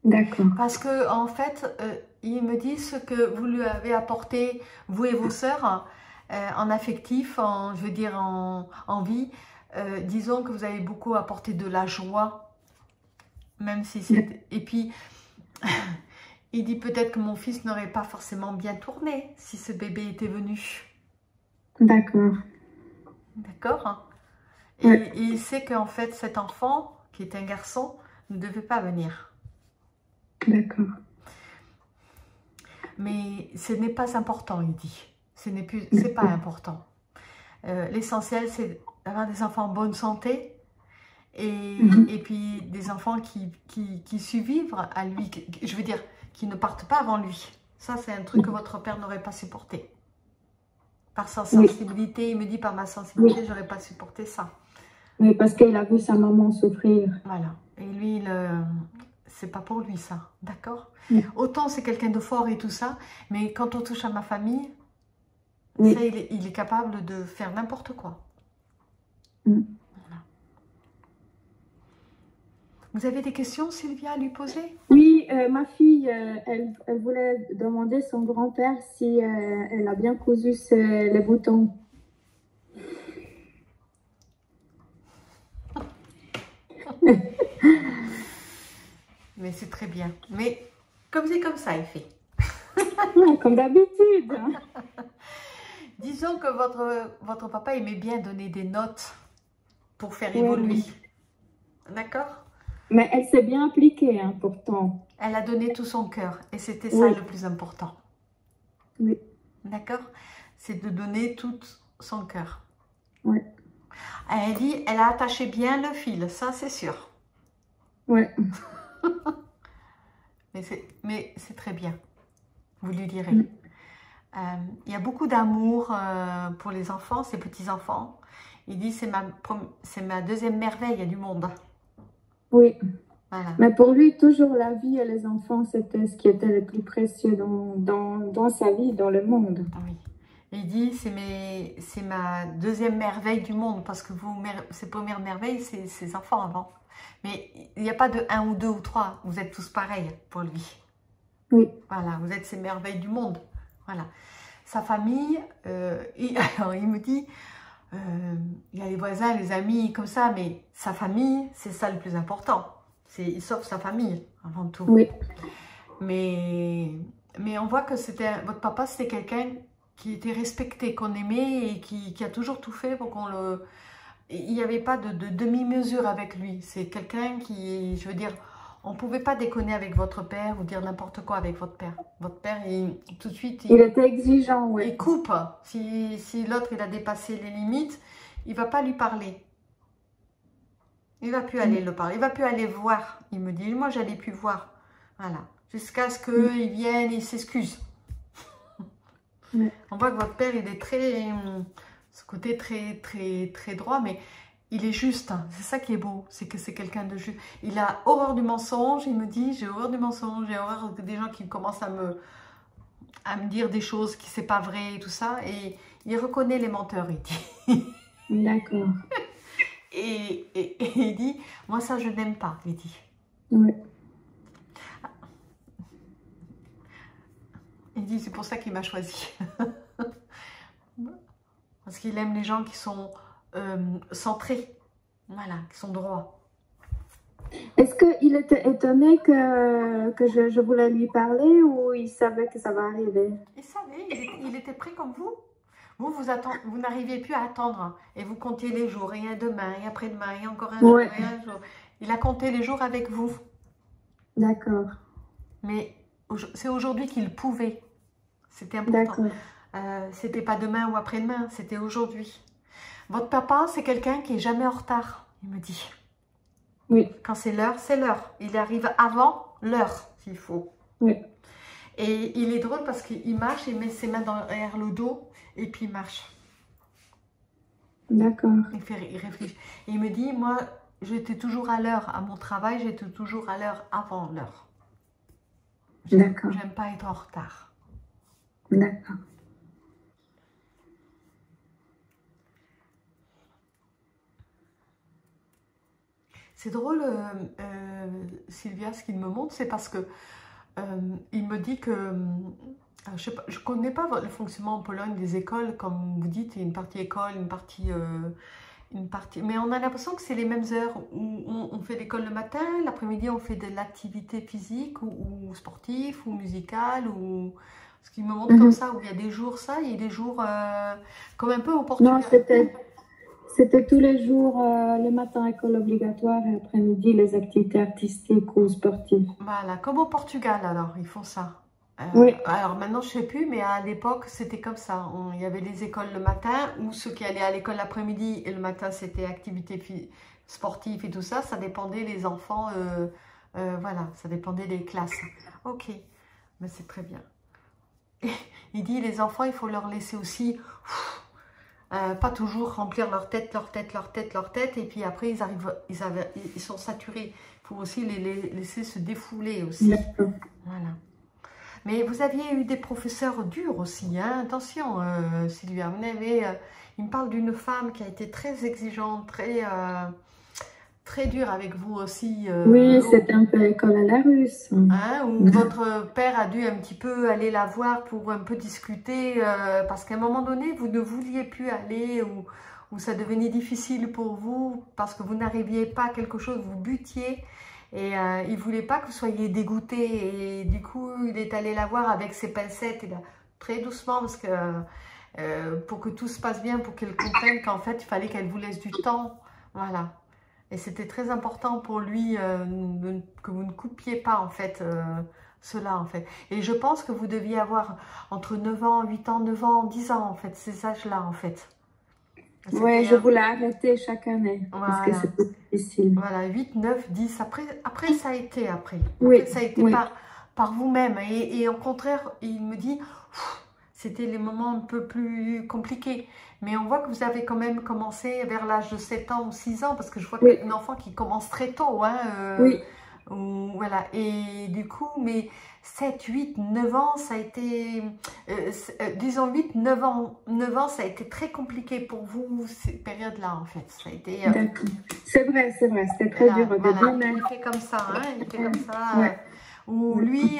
D'accord. Parce que en fait, euh, il me dit ce que vous lui avez apporté, vous et vos sœurs, euh, en affectif, en, je veux dire en, en vie. Euh, disons que vous avez beaucoup apporté de la joie, même si c'est. Et puis, il dit peut-être que mon fils n'aurait pas forcément bien tourné si ce bébé était venu. D'accord. D'accord Et Ouais. et il sait qu'en fait, cet enfant, qui est un garçon, ne devait pas venir. D'accord. Mais ce n'est pas important, il dit. Ce n'est plus, c'est pas important. Euh, L'essentiel, c'est d'avoir des enfants en bonne santé et, Mhm. et puis des enfants qui, qui, qui survivent à lui. Je veux dire, qui ne partent pas avant lui. Ça, c'est un truc que votre père n'aurait pas supporté. Par sa Oui. sensibilité, il me dit par ma sensibilité, j'aurais pas supporté ça. Oui, parce qu'il a vu sa maman souffrir. Voilà. Et lui, il, euh, c'est pas pour lui ça, d'accord Oui. Autant c'est quelqu'un de fort et tout ça, mais quand on touche à ma famille, Oui. ça, il, est, il est capable de faire n'importe quoi. Mm. Voilà. Vous avez des questions, Sylvia, à lui poser? Oui, euh, ma fille, euh, elle, elle voulait demander son grand-père si euh, elle a bien cousu ses- les boutons. Mais c'est très bien. Mais comme c'est comme ça, il fait. Comme d'habitude. hein. Disons que votre, votre papa aimait bien donner des notes pour faire Oui. évoluer. D'accord? Mais elle s'est bien appliquée, hein, pourtant. Elle a donné tout son cœur et c'était ça le plus important. Oui. D'accord? C'est de donner tout son cœur. Oui. Elle dit, elle a attaché bien le fil, ça c'est sûr. Ouais. Mais c'est, très bien. Vous lui direz. Mm. Euh, il y a beaucoup d'amour euh, pour les enfants, ces petits-enfants. Il dit, c'est ma, deuxième merveille du monde. Oui. Voilà. Mais pour lui, toujours la vie et les enfants, c'était ce qui était le plus précieux dans, dans, dans sa vie, dans le monde. Oui. Il dit, c'est, ma deuxième merveille du monde, parce que mer- ces premières merveilles, c'est ses enfants avant. Mais il n'y a pas de un ou deux ou trois, vous êtes tous pareils pour lui. Oui. Voilà, vous êtes ces merveilles du monde. Voilà. Sa famille, euh, il, alors il me dit, euh, il y a les voisins, les amis, comme ça, mais sa famille, c'est ça le plus important. C'est, il sauve sa famille, avant tout. Oui. Mais, mais on voit que c'était votre papa, c'était quelqu'un qui était respecté, qu'on aimait et qui, qui a toujours tout fait pour qu'on le. Il n'y avait pas de, de demi-mesure avec lui. C'est quelqu'un qui, je veux dire, on ne pouvait pas déconner avec votre père ou dire n'importe quoi avec votre père. Votre père, il, tout de suite, il, Il était exigeant, oui. il coupe. Si, si l'autre il a dépassé les limites, il va pas lui parler. Il va plus aller le parler. Il va plus aller voir. Il me dit, moi j'allais plus voir. Voilà. Jusqu'à ce qu'il vienne et il s'excuse. Ouais. On voit que votre père, il est très. Ce côté très, très, très droit, mais il est juste. C'est ça qui est beau. C'est que c'est quelqu'un de juste. Il a horreur du mensonge. Il me dit, j'ai horreur du mensonge. J'ai horreur des gens qui commencent à me à me dire des choses qui c'est pas vrai et tout ça et il reconnaît les menteurs il dit D'accord. et, et- et il dit moi ça je n'aime pas il dit Oui. Il dit, c'est pour ça qu'il m'a choisi. Parce qu'il aime les gens qui sont euh, centrés, voilà, qui sont droits. Est-ce qu'il était étonné que, que je, je, voulais lui parler ou il savait que ça va arriver? Il savait, il, était prêt comme vous. Vous, vous, vous n'arriviez plus à attendre et vous comptiez les jours, et un demain, et après-demain, et encore un, jour, et un jour. Il a compté les jours avec vous. D'accord. Mais c'est aujourd'hui qu'il pouvait. C'était important. Euh, c'était pas demain ou après-demain, c'était aujourd'hui. Votre papa, c'est quelqu'un qui est jamais en retard, il me dit. Oui. Quand c'est l'heure, c'est l'heure. Il arrive avant l'heure, s'il faut. Oui. Et il est drôle parce qu'il marche, il met ses mains derrière le dos et puis il marche. D'accord. Il, fait, il réfléchit. Et il me dit, moi, j'étais toujours à l'heure à mon travail, j'étais toujours à l'heure avant l'heure. D'accord. J'aime pas être en retard. D'accord. C'est drôle, euh, euh, Sylvia, ce qu'il me montre, c'est parce que euh, il me dit que je ne connais pas le fonctionnement en Pologne des écoles, comme vous dites, il y a une partie école, une partie, une partie. Mais on a l'impression que c'est les mêmes heures où on, fait l'école le matin, l'après-midi on fait de l'activité physique ou, sportive ou musicale ou ce qui me montre comme mhm. ça où il y a des jours ça, il y a des jours comme un peu au Portugal. Non, c'était tous les jours, euh, le matin, école obligatoire et après-midi, les activités artistiques ou sportives. Voilà, comme au Portugal alors, ils font ça. Euh, oui. Alors maintenant, je ne sais plus, mais à l'époque, c'était comme ça. il y avait les écoles le matin ou ceux qui allaient à l'école l'après-midi et le matin, c'était activités sportives et tout ça. Ça dépendait des enfants. Euh, voilà, ça dépendait des classes. Ok, mais c'est très bien. il dit, les enfants, il faut leur laisser aussi... Euh, pas toujours remplir leur tête, leur tête, leur tête, leur tête, et puis après ils arrivent, ils, ils sont saturés. Il faut aussi les, laisser se défouler aussi. Voilà. Mais vous aviez eu des professeurs durs aussi, hein attention euh, Sylvia, vous avez, euh, il me parle d'une femme qui a été très exigeante, très très dur avec vous aussi. Euh, oui, c'était un peu école à la russe. Hein, où votre père a dû un petit peu aller la voir pour un peu discuter, euh, parce qu'à un moment donné, vous ne vouliez plus aller, ou, ou ça devenait difficile pour vous, parce que vous n'arriviez pas à quelque chose, vous butiez, et euh, il ne voulait pas que vous soyez dégoûté, et du coup, il est allé la voir avec ses pincettes, et très doucement, parce que pour que tout se passe bien, pour qu'elle comprenne qu'en fait, il fallait qu'elle vous laisse du temps, voilà. Et c'était très important pour lui euh, que vous ne coupiez pas en fait euh, cela en fait. Et je pense que vous deviez avoir entre 9 ans, 8 ans, 9 ans, 10 ans en fait, ces âges-là en fait. Oui, je voulais arrêter chaque année parce que c'était difficile. Voilà, 8, 9, 10. Après, après ça a été après. oui, ça a été par, par vous-même. Et, et, au contraire, il me dit, c'était les moments un peu plus compliqués. Mais on voit que vous avez quand même commencé vers l'âge de 7 ans ou 6 ans, parce que je vois qu'il y a une enfant qui commence très tôt. Hein, euh, oui. voilà. Et du coup, mais 7, 8, 9 ans, ça a été, euh, euh, disons 8, 9 ans, 9 ans, ça a été très compliqué pour vous, ces périodes-là, en fait. Ça a été... c'est vrai, c'est vrai, c'était très dur. Voilà. Il fait comme ça, hein, il fait comme ça. où lui,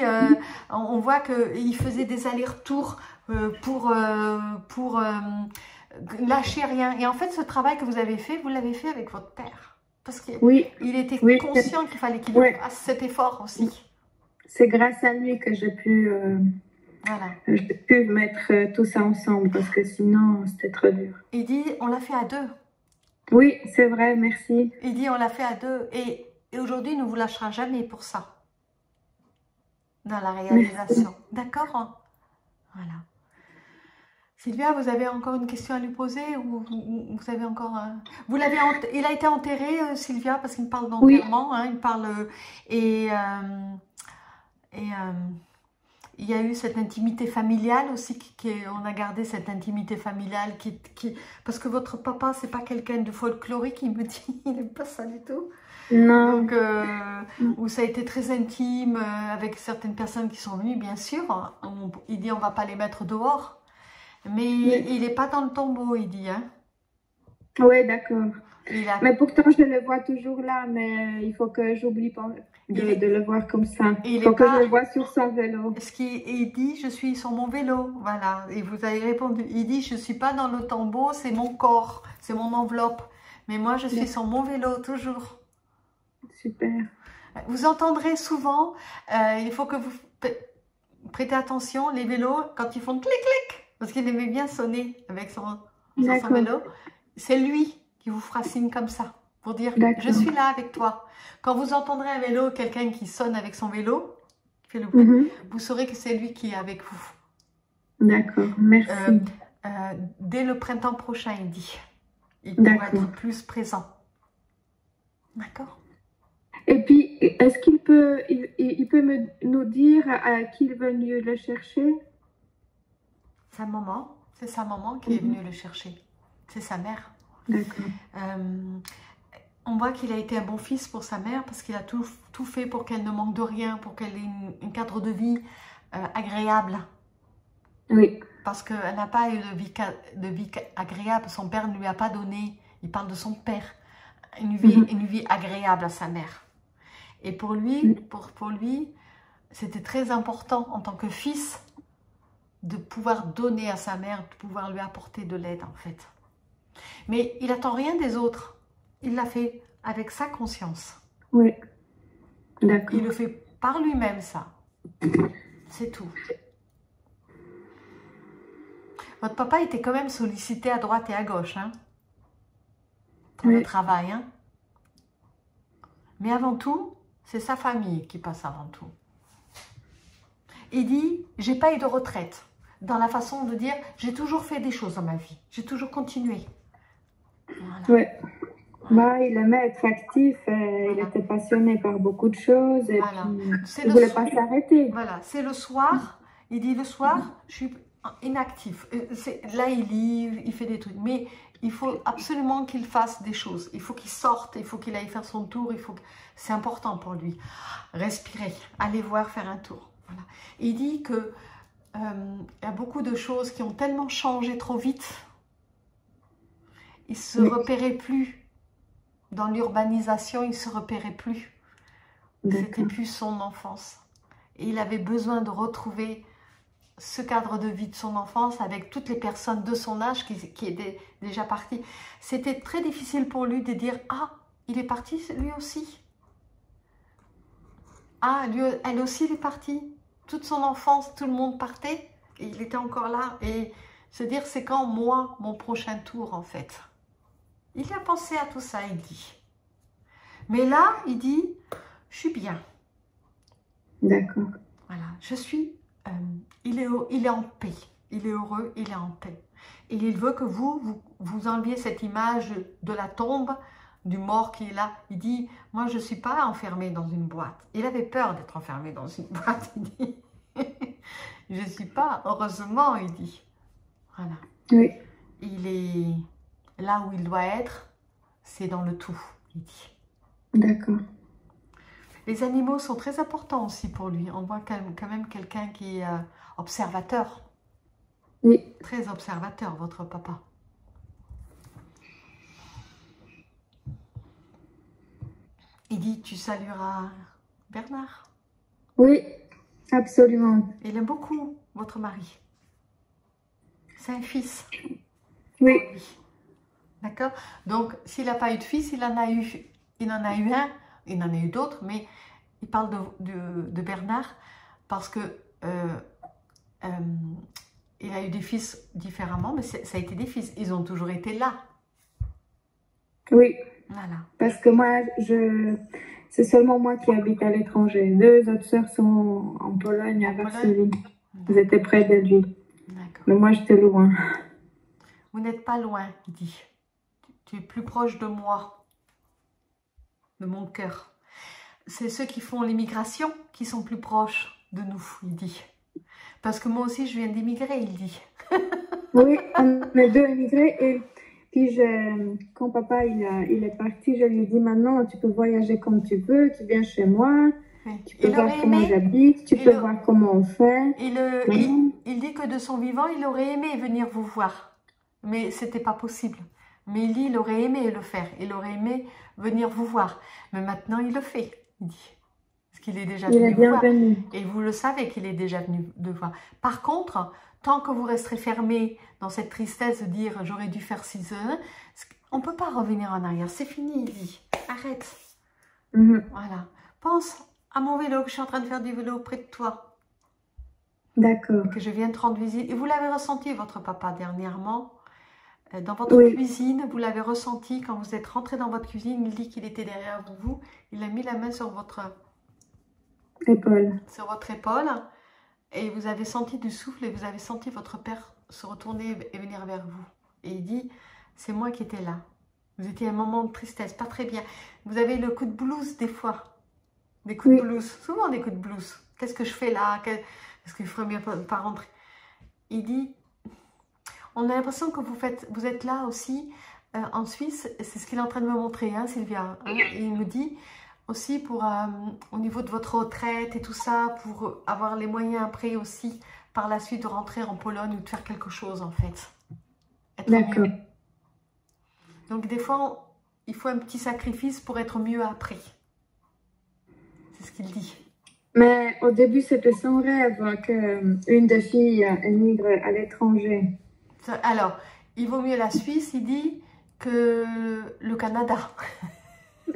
on voit qu'il faisait des allers-retours pour, pour lâchez rien. Et en fait, ce travail que vous avez fait, vous l'avez fait avec votre père. Parce qu'il oui. était conscient qu'il fallait qu'il fasse cet effort aussi. C'est grâce à lui que j'ai pu, euh, voilà. pu mettre euh, tout ça ensemble, parce que sinon, c'était trop dur. Il dit, on l'a fait à deux. Oui, c'est vrai, merci. Il dit, on l'a fait à deux. Et, et aujourd'hui, il ne vous lâchera jamais pour ça. Dans la réalisation. D'accord hein? Voilà. Sylvia, vous avez encore une question à lui poser ou vous avez encore vous l'avez il a été enterré euh, Sylvia parce qu'il parle d'enterrement hein, il parle euh, et euh, et il y a eu cette intimité familiale aussi qui, on a gardé cette intimité familiale qui, qui parce que votre papa c'est pas quelqu'un de folklorique il me dit il n'aime pas ça du tout non. Donc, où ça a été très intime avec certaines personnes qui sont venues, bien sûr. il dit on va pas les mettre dehors. Mais il n'est pas dans le tombeau, il dit. Hein oui, d'accord. Mais pourtant, je le vois toujours là, mais il faut que j'oublie pas de, le voir comme ça. Il, faut que je le vois sur son vélo. Ce qu'il dit, je suis sur mon vélo, voilà. Et vous avez répondu, il dit, je suis pas dans le tombeau, c'est mon corps, c'est mon enveloppe. Mais moi, je suis sur mon vélo, toujours. Super. Vous entendrez souvent, euh, il faut que vous prêtez attention, les vélos, quand ils font clic-clic, parce qu'il aimait bien sonner avec son, son vélo, c'est lui qui vous fera signe comme ça, pour dire « je suis là avec toi ». Quand vous entendrez un vélo, quelqu'un qui sonne avec son vélo, fait le bruit, mhm. vous saurez que c'est lui qui est avec vous. D'accord, merci. Euh, euh, dès le printemps prochain, il dit. Il pourra être plus présent. D'accord? Et puis, est-ce qu'il peut, il, peut me, nous dire à qui il venu le chercher? Sa maman. C'est sa maman qui est mhm. venue le chercher. C'est sa mère. D'accord. Euh, on voit qu'il a été un bon fils pour sa mère parce qu'il a tout, tout, fait pour qu'elle ne manque de rien, pour qu'elle ait un cadre de vie euh, agréable. Oui. Parce qu'elle n'a pas eu de vie, de vie agréable. Son père ne lui a pas donné, il parle de son père, une vie, mhm. une vie agréable à sa mère. Et pour lui, pour, pour lui c'était très important en tant que fils de pouvoir donner à sa mère, de pouvoir lui apporter de l'aide en fait. Mais il attend rien des autres. Il l'a fait avec sa conscience. Oui, d'accord. Il le fait par lui-même ça. C'est tout. Votre papa était quand même sollicité à droite et à gauche, hein, pour le travail. Hein. Mais avant tout, c'est sa famille qui passe avant tout. Il dit, j'ai pas eu de retraite. Dans la façon de dire, j'ai toujours fait des choses dans ma vie. J'ai toujours continué. Oui. Bah, il aimait être actif, il était passionné par beaucoup de choses et voilà. il ne voulait pas s'arrêter. Voilà, c'est le soir, il dit le soir, je suis inactif. Euh, là, il lit, il fait des trucs. Mais il faut absolument qu'il fasse des choses. Il faut qu'il sorte, il faut qu'il aille faire son tour. Il faut C'est important pour lui. Respirer, aller voir, faire un tour. Voilà. Il dit que euh, y a beaucoup de choses qui ont tellement changé trop vite. Il ne se repérait plus. Dans l'urbanisation, il ne se repérait plus. C'était plus son enfance. Et il avait besoin de retrouver ce cadre de vie de son enfance avec toutes les personnes de son âge qui, qui étaient déjà parties. C'était très difficile pour lui de dire « Ah, il est parti lui aussi. Ah, lui, elle aussi, il est partie. Toute son enfance, tout le monde partait et il était encore là. Et se dire, c'est quand moi, mon prochain tour, en fait. Il a pensé à tout ça, il dit. Mais là, il dit, je suis bien. D'accord. Voilà, je suis euh, il, est, il est en paix. Il est heureux, il est en paix. Et il veut que vous, vous, vous enleviez cette image de la tombe, du mort qui est là. Il dit, moi je ne suis pas enfermé dans une boîte. Il avait peur d'être enfermé dans une boîte. Il dit, je ne suis pas, heureusement, il dit. Voilà. Oui. Il est là où il doit être, c'est dans le tout, il dit. D'accord. Les animaux sont très importants aussi pour lui. On voit quand même quelqu'un qui est euh, observateur. Oui. Très observateur, votre papa. Il dit, tu salueras Bernard. Oui, absolument. Il aime beaucoup votre mari. C'est un fils. Oui. D'accord? Donc, s'il n'a pas eu de fils, il en a eu, il en a eu un il en a eu d'autres, mais il parle de, Bernard parce que euh, euh, il a eu des fils différemment, mais ça a été des fils. Ils ont toujours été là. Oui. Voilà. Parce que moi, je, c'est seulement moi qui habite à l'étranger. Deux autres sœurs sont en Pologne, à Varsovie. Ils étaient près de lui. Mais moi, j'étais loin. Vous n'êtes pas loin, il dit. Tu es plus proche de moi de mon cœur. C'est ceux qui font l'immigration qui sont plus proches de nous, il dit. Parce que moi aussi, je viens d'immigrer, il dit. oui, on est deux immigrés et puis je, quand papa il, il est parti, je lui ai dit maintenant tu peux voyager comme tu veux, tu viens chez moi, tu peux voir comment j'habite, tu peux voir comment on fait. Il, il, il, dit que de son vivant, il aurait aimé venir vous voir, mais c'était pas possible Mais il dit, il aurait aimé le faire. Il aurait aimé venir vous voir. Mais maintenant, il le fait, il dit. Parce qu'il est déjà Il venu est vous voir. bienvenu. Et vous le savez qu'il est déjà venu de voir. Par contre, tant que vous resterez fermé dans cette tristesse de dire j'aurais dû faire 6 heures, on ne peut pas revenir en arrière. C'est fini, dit. Arrête. Mhm. Voilà. Pense à mon vélo, que je suis en train de faire du vélo près de toi, D'accord. que je viens de rendre visite. Et vous l'avez ressenti, votre papa, dernièrement. Euh, Dans votre Oui. cuisine, vous l'avez ressenti quand vous êtes rentré dans votre cuisine. Il dit qu'il était derrière vous. Il a mis la main sur votre Épaule. sur votre épaule et vous avez senti du souffle et vous avez senti votre père se retourner et venir vers vous. Et il dit, c'est moi qui étais là. Vous étiez à un moment de tristesse, pas très bien. Vous avez le coup de blues des fois. Des coups Oui. de blues, souvent des coups de blues. Qu'est-ce que je fais là? Est-ce qu'il ferait mieux pas, pas rentrer Il dit, on a l'impression que vous, faites, vous êtes là aussi euh, en Suisse. C'est ce qu'il est en train de me montrer, hein, Sylvia. hein. Et il me dit, aussi pour euh, au niveau de votre retraite et tout ça, pour avoir les moyens après aussi par la suite de rentrer en Pologne ou de faire quelque chose en fait. D'accord. Donc des fois, il faut un petit sacrifice pour être mieux après. C'est ce qu'il dit. Mais au début, c'était son rêve qu'une des filles émigre à l'étranger. Alors, il vaut mieux la Suisse, il dit, que le Canada.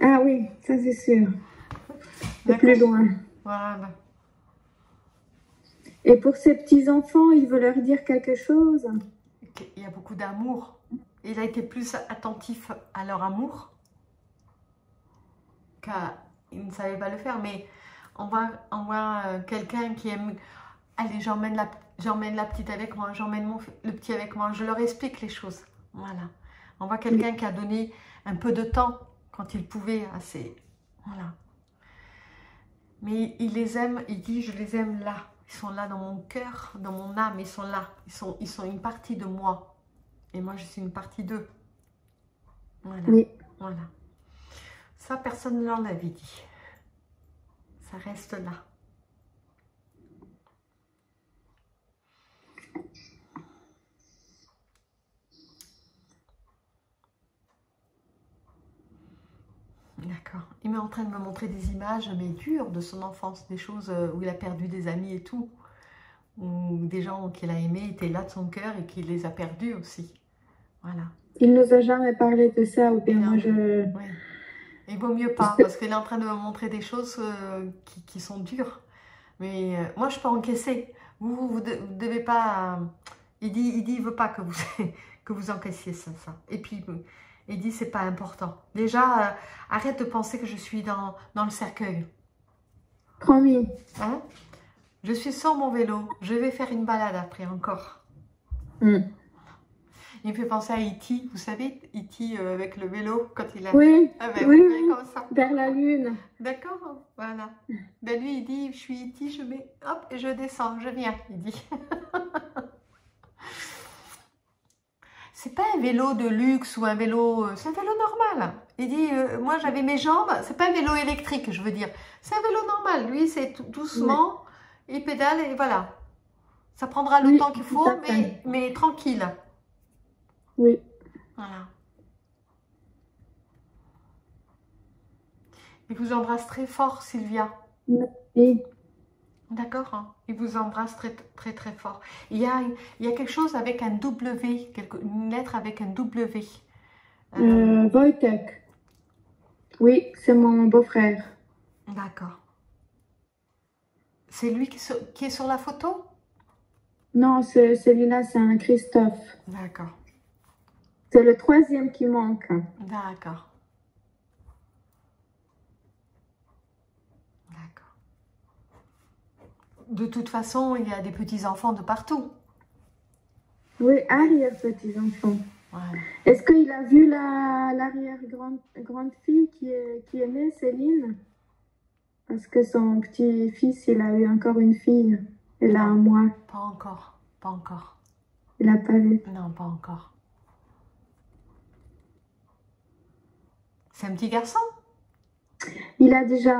Ah oui, ça c'est sûr. C'est plus loin. Voilà. Et pour ses petits-enfants, il veut leur dire quelque chose? Il y a beaucoup d'amour. Il a été plus attentif à leur amour qu'il ne savait pas le faire. Mais on voit, on voit euh, quelqu'un qui aime. Allez, j'emmène la, la petite avec moi, j'emmène le petit avec moi. Je leur explique les choses. Voilà. On voit quelqu'un qui a donné un peu de temps quand il pouvait à ses. Voilà. Mais il les aime, il dit je les aime là. Ils sont là dans mon cœur, dans mon âme, ils sont là. Ils sont, ils sont une partie de moi. Et moi, je suis une partie d'eux. Voilà. Oui. Voilà. Ça, personne ne l'enlève, il dit. Ça reste là. D'accord. Il m'est en train de me montrer des images, mais dures, de son enfance, des choses euh, où il a perdu des amis et tout, où des gens qu'il a aimés étaient là de son cœur et qu'il les a perdus aussi. Voilà. Il nous a jamais parlé de ça, ou bien moi je... Oui. Il vaut mieux pas, parce qu'il est en train de me montrer des choses euh, qui, qui sont dures. Mais euh, moi, je peux encaisser. Vous, vous, de- vous devez pas. euh, il dit, il dit, il veut pas que vous que vous encaissiez ça, ça. Et puis, il dit, c'est pas important. Déjà, euh, arrête de penser que je suis dans, dans le cercueil. Promis. Hein? Je suis sur mon vélo. Je vais faire une balade après encore. Hmm. Il me fait penser à E.T. Vous savez, E.T. euh, avec le vélo quand il a. Oui, oui, vous voyez oui. comme ça. vers la lune. D'accord, voilà. Ben lui, il dit, je suis iti, je mets, hop, et je descends, je viens, il dit. c'est pas un vélo de luxe ou un vélo, euh, c'est un vélo normal. Il dit, euh, moi j'avais mes jambes, c'est pas un vélo électrique, je veux dire. C'est un vélo normal. Lui, c'est doucement, il pédale et voilà. Ça prendra le Oui, temps qu'il faut, mais, mais tranquille. Oui. Voilà. Il vous embrasse très fort, Sylvia. Oui. D'accord hein. Il vous embrasse très très très fort. Il y a, il y a quelque chose avec un W, quelque- une lettre avec un W. Euh, Euh, Wojtek. Oui, c'est mon beau-frère. D'accord. C'est lui qui, est sur- qui est sur la photo? Non, c'est- celui-là, c'est un Christophe. D'accord. C'est le troisième qui manque. D'accord. De toute façon, il y a des petits-enfants de partout. Oui, arrière-petits-enfants. Voilà. Est-ce qu'il a vu la- l'arrière-grande grande fille qui est, qui est née, Céline? Parce que son petit-fils, il a eu encore une fille. Elle a un mois. Pas encore. Pas encore. Il n'a pas vu. Non, pas encore. C'est un petit garçon? Il a déjà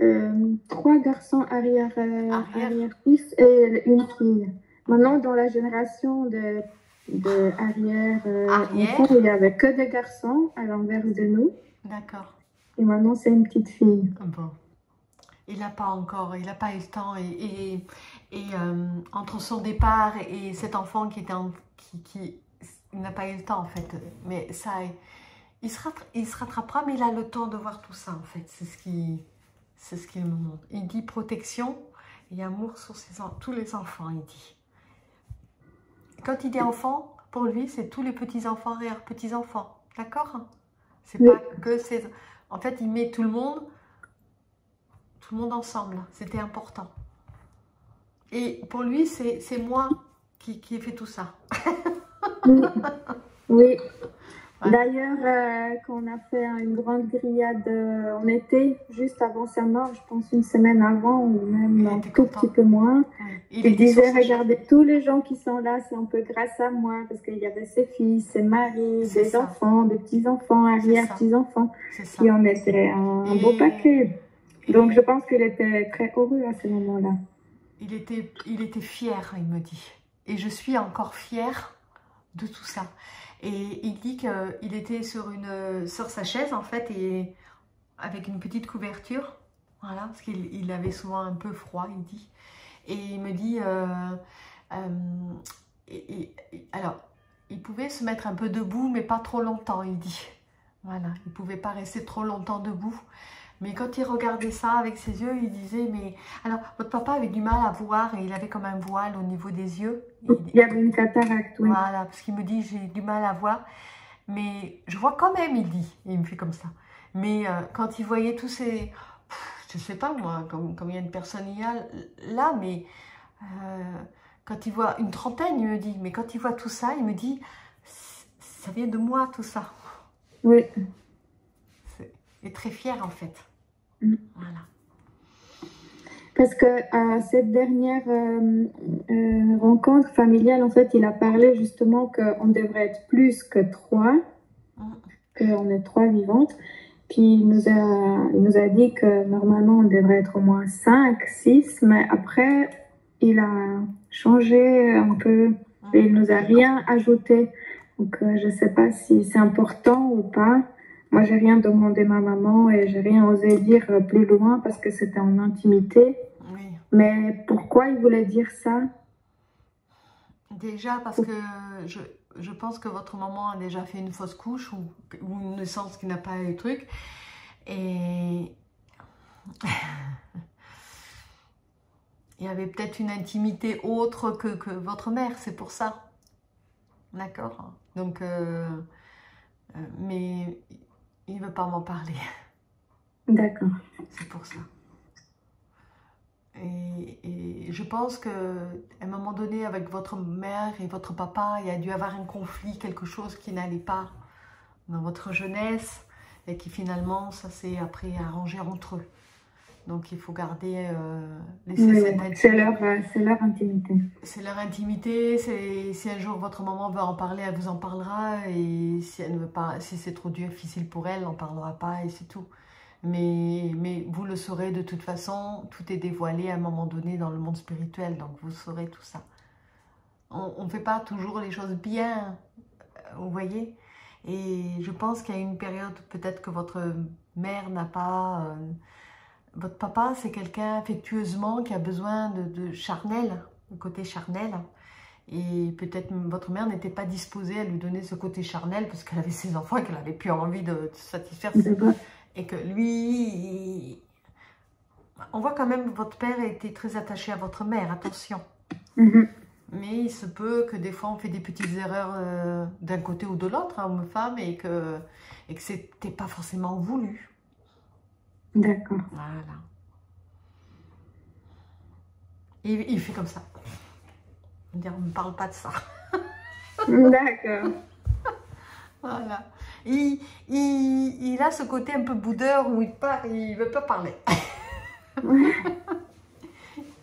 euh, trois garçons arrière, euh, Arrière. et une fille. Maintenant, dans la génération de de arrière. euh, Arrière. enfant, il n'y avait que des garçons à l'inverse de nous. D'accord. Et maintenant, c'est une petite fille. Bon. Il n'a pas encore, il n'a pas eu le temps. Et, et, et, euh, entre son départ et cet enfant qui était en, qui, qui il n'a pas eu le temps en fait. Mais ça, il se, il se rattrapera, mais il a le temps de voir tout ça en fait. C'est ce qui, c'est ce qu'il me montre. Il dit protection et amour sur ses, tous les enfants, il dit. Quand il dit enfant, pour lui, c'est tous les petits enfants et petits enfants, d'accord? C'est Oui. pas que c'est. En fait, il met tout le monde tout le monde ensemble. C'était important. Et pour lui, c'est c'est moi qui, qui ai fait tout ça. Oui. Oui. Ouais. D'ailleurs, euh, quand on a fait une grande grillade euh, en été, juste avant sa mort, je pense une semaine avant ou même un était tout content. petit peu moins, Il était disait. Regardez, tous les gens qui sont là, c'est un peu grâce à moi, parce qu'il y avait ses fils, ses maris, des ça. enfants, des petits-enfants, arrière-petits-enfants, qui en étaient un, un beau Et- paquet. Donc, je pense qu'il était très heureux à ce moment-là. Il était, il était fier, il me dit. Et je suis encore fière de tout ça. Et il dit qu'il était sur, une, sur sa chaise, en fait, et avec une petite couverture. Voilà, parce qu'il il avait souvent un peu froid, il dit. Et il me dit... euh, euh, alors, il pouvait se mettre un peu debout, mais pas trop longtemps, il dit. Voilà, il pouvait pas rester trop longtemps debout. Mais quand il regardait ça avec ses yeux, il disait, mais alors, votre papa avait du mal à voir et il avait comme un voile au niveau des yeux. Il y avait une cataracte, oui. Voilà, parce qu'il me dit, j'ai du mal à voir. Mais je vois quand même, il dit. Et il me fait comme ça. Mais euh, quand il voyait tous ces... pff, Je sais pas moi, comme- combien de personnes il y a là, mais euh, quand il voit une trentaine, il me dit, mais quand il voit tout ça, il me dit, ça vient de moi tout ça. Oui. Il est très fier en fait. Mm. Voilà. Parce que à cette dernière euh, euh, rencontre familiale, en fait, il a parlé justement qu'on devrait être plus que trois, Mm. qu'on est trois vivantes. Puis il nous a, il nous a dit que normalement on devrait être au moins cinq, six, mais après il a changé un peu et il nous a rien ajouté. Donc euh, je sais pas si c'est important ou pas. Moi j'ai rien demandé à ma maman et j'ai rien osé dire plus loin parce que c'était en intimité. Oui. Mais pourquoi il voulait dire ça? Déjà parce que je, je pense que votre maman a déjà fait une fausse couche ou, ou une naissance qui n'a pas eu de truc. Et il y avait peut-être une intimité autre que, que votre mère, c'est pour ça. D'accord? Donc, euh, euh, mais il ne veut pas m'en parler. D'accord. C'est pour ça. Et, et je pense que à un moment donné, avec votre mère et votre papa, il y a dû avoir un conflit, quelque chose qui n'allait pas dans votre jeunesse et qui finalement, ça s'est après arrangé entre eux. Donc il faut garder, euh, laisser Oui, cette oui. intimité. C'est leur, euh, c'est leur intimité. C'est leur intimité. Si un jour votre maman veut en parler, elle vous en parlera. Et si elle ne veut pas, si c'est trop difficile pour elle, elle n'en parlera pas et c'est tout. Mais, mais vous le saurez de toute façon. Tout est dévoilé à un moment donné dans le monde spirituel, donc vous saurez tout ça. On ne fait pas toujours les choses bien, vous voyez. Et je pense qu'il y a une période peut-être que votre mère n'a pas. euh, votre papa, c'est quelqu'un affectueusement qui a besoin de, de charnel, le côté charnel. Et peut-être votre mère n'était pas disposée à lui donner ce côté charnel parce qu'elle avait ses enfants et qu'elle n'avait plus envie de, de satisfaire. ses-. Et que lui, il- on voit quand même que votre père était très attaché à votre mère, attention. Mhm. Mais il se peut que des fois on fait des petites erreurs euh, d'un côté ou de l'autre, hein, homme-femme, et que, et que c'était pas forcément voulu. D'accord. Voilà. Il fait comme ça. On ne parle pas de ça. D'accord. Voilà. Il, il, il a ce côté un peu boudeur où il il veut pas parler.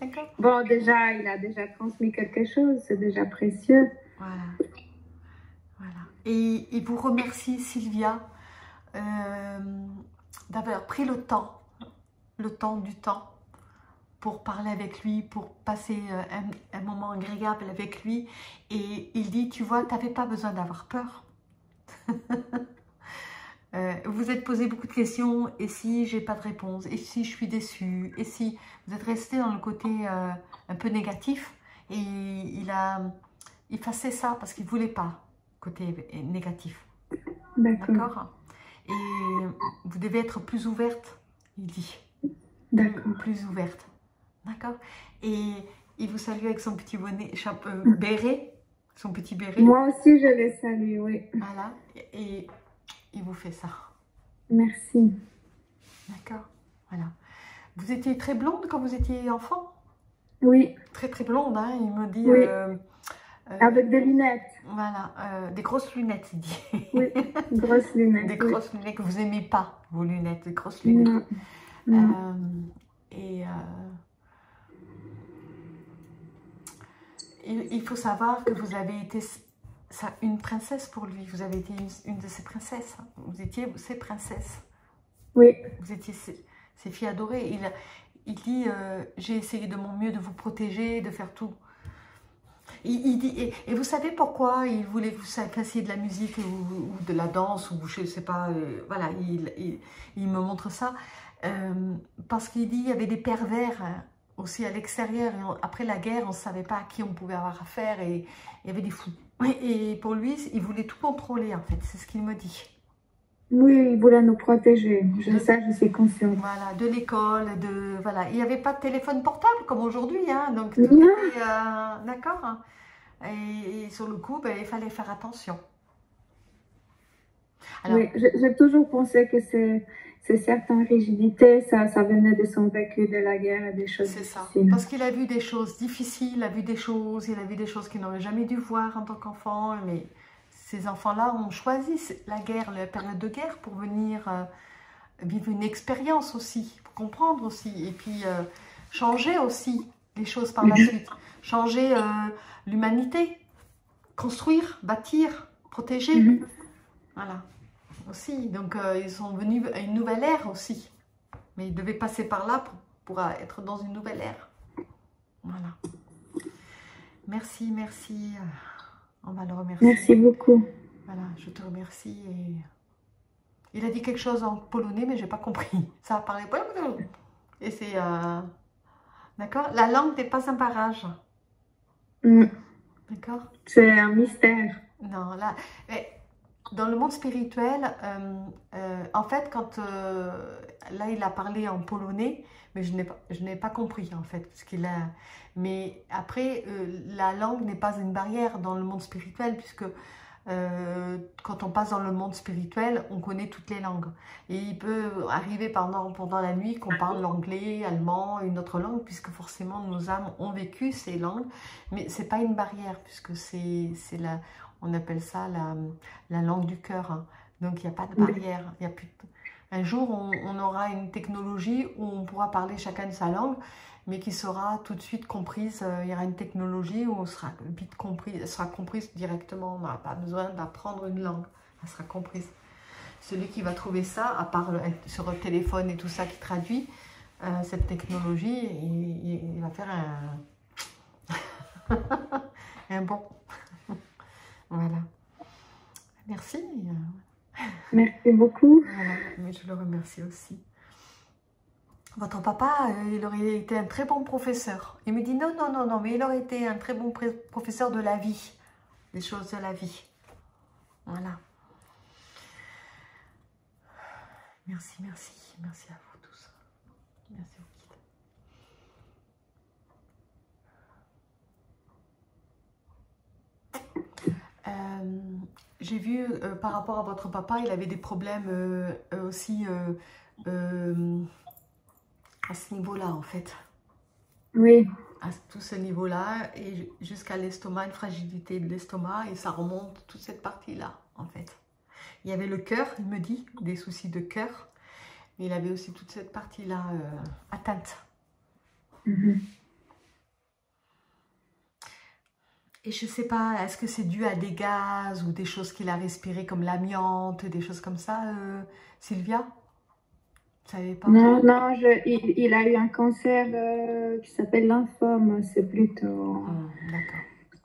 D'accord Bon, déjà, il a déjà transmis quelque chose, c'est déjà précieux. Voilà. Voilà. Et il vous remercie, Sylvia, euh, d'avoir pris le temps, le temps du temps, pour parler avec lui, pour passer euh, un, moment agréable avec lui. Et il dit, tu vois, tu n'avais pas besoin d'avoir peur. Euh, vous êtes posé beaucoup de questions, et si j'ai pas de réponse, et si je suis déçue, et si vous êtes resté dans le côté euh, un peu négatif, et il a effacé ça parce qu'il voulait pas côté négatif. D'accord? Et vous devez être plus ouverte, il dit. D'accord. Plus ouverte. D'accord Et il vous salue avec son petit bonnet, chapeau, euh, béret, son petit béret. Moi aussi, je le salue, oui. Voilà. Et il vous fait ça. Merci. D'accord. Voilà. Vous étiez très blonde quand vous étiez enfant? Oui. Très, très blonde, hein Il me dit... Oui. Euh, avec des lunettes. Voilà, des grosses lunettes, il dit. Oui, grosses lunettes. des grosses lunettes que vous n'aimez pas, vos lunettes, des grosses lunettes. Non. et il, faut savoir que vous avez été une princesse pour lui. Vous avez été une, de ses princesses. Vous étiez ses princesses. Oui. Vous étiez ses, filles adorées. Il, il dit, euh, j'ai essayé de mon mieux de vous protéger, de faire tout. Il, dit, et, vous savez pourquoi il voulait que vous fassiez de la musique ou, de la danse ou je ne sais pas, euh, voilà, il, il, me montre ça. Euh, parce qu'il dit, il y avait des pervers hein, aussi à l'extérieur. Après la guerre, on ne savait pas à qui on pouvait avoir affaire et il y avait des fous. Et pour lui, il voulait tout contrôler en fait, c'est ce qu'il me dit. Oui, il voulait nous protéger. Je sais, je suis consciente. Voilà, de l'école, de voilà. Il n'y avait pas de téléphone portable comme aujourd'hui, hein, donc tout était, euh, d'accord. Hein. Et, sur le coup, ben, il fallait faire attention. oui, j'ai toujours pensé que c'est c'est certaines rigidités, ça, ça venait de son vécu de la guerre et des choses C'est ça, parce qu'il a vu des choses difficiles, il a vu des choses, il a vu des choses qu'il n'aurait jamais dû voir en tant qu'enfant, mais ces enfants-là ont choisi la guerre, la période de guerre pour venir euh, vivre une expérience aussi, pour comprendre aussi, et puis euh, changer aussi les choses par la mhm. suite, changer euh, l'humanité, construire, bâtir, protéger, mhm. voilà aussi. Donc, ils sont venus à une nouvelle ère aussi. Mais ils devaient passer par là pour, être dans une nouvelle ère. Voilà. Merci, merci. On va le remercier. Merci beaucoup. Voilà, je te remercie. Et... Il a dit quelque chose en polonais, mais j'ai pas compris. Ça a parlé... Et c'est... Euh, d'accord? La langue n'est pas un barrage. Mm. D'accord? C'est un mystère. Non, là dans le monde spirituel, euh, euh, en fait, quand euh, là il a parlé en polonais, mais je n'ai pas, pas compris en fait ce qu'il a. Mais après, la langue n'est pas une barrière dans le monde spirituel puisque quand on passe dans le monde spirituel, on connaît toutes les langues. Et il peut arriver pendant, la nuit qu'on parle l'anglais, allemand, une autre langue, puisque forcément nos âmes ont vécu ces langues. Mais c'est pas une barrière, puisque c'est la, on appelle ça la, langue du cœur. Hein. Donc, il n'y a pas de barrière. Y a plus Un jour, on, aura une technologie où on pourra parler chacun de sa langue, mais qui sera tout de suite comprise. Euh, il y aura une technologie où on sera vite comprise, sera comprise directement. On n'aura pas besoin d'apprendre une langue. Elle sera comprise. Celui qui va trouver ça, à part sur le téléphone et tout ça qui traduit, euh, cette technologie, il, va faire un, un bon. Voilà. Merci. Merci beaucoup. mais je le remercie aussi. Votre papa, euh, il aurait été un très bon professeur. Il me dit non, non, non, non, mais il aurait été un très bon professeur de la vie, des choses de la vie. Voilà. Merci, merci, merci à vous tous. Merci Euh, j'ai vu euh, par rapport à votre papa, il avait des problèmes euh, aussi à ce niveau-là en fait. Oui. À tout ce niveau-là et jusqu'à l'estomac, une fragilité de l'estomac et ça remonte toute cette partie-là en fait. Il y avait le cœur, il me dit, des soucis de cœur, mais il avait aussi toute cette partie-là atteinte. Mhm. Et je sais pas, est-ce que c'est dû à des gaz ou des choses qu'il a respirées comme l'amiante, des choses comme ça, euh, Sylvia? Savez pas? Non, non, je, il, il a eu un cancer euh, qui s'appelle lymphome, c'est plutôt... Hum, D'accord.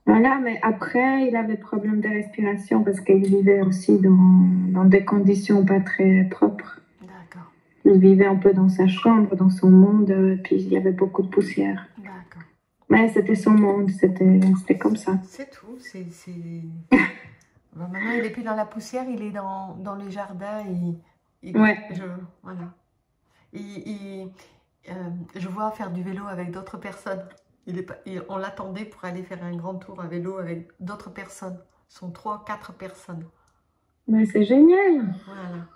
Voilà, mais après, il avait problème de respiration parce qu'il vivait aussi dans, dans des conditions pas très propres. D'accord. Il vivait un peu dans sa chambre, dans son monde, puis il y avait beaucoup de poussière. Mais c'était son monde, c'était comme ça. C'est tout. C'est. Bon, maintenant, il est plus dans la poussière, il est dans, dans les jardins. Il, il- Ouais. Je, voilà. Il- il- euh, je vois faire du vélo avec d'autres personnes. Il est il- on l'attendait pour aller faire un grand tour à vélo avec d'autres personnes. Ce sont trois, quatre personnes. Mais c'est génial. Voilà.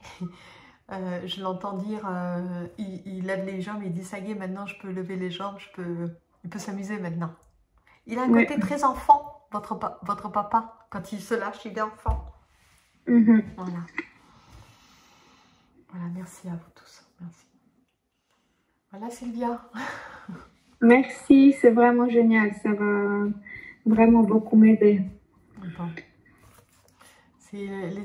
Euh, je l'entends dire, euh, il, il lève les jambes, il dit ça y est, maintenant je peux lever les jambes, je peux, il peut s'amuser maintenant. Il a un Ouais. côté très enfant, votre, pa- votre papa. Quand il se lâche, il est enfant. Mhm. Voilà. Voilà, merci à vous tous. Merci. Voilà Sylvia. Merci, c'est vraiment génial. Ça va vraiment beaucoup m'aider. Bon. C'est les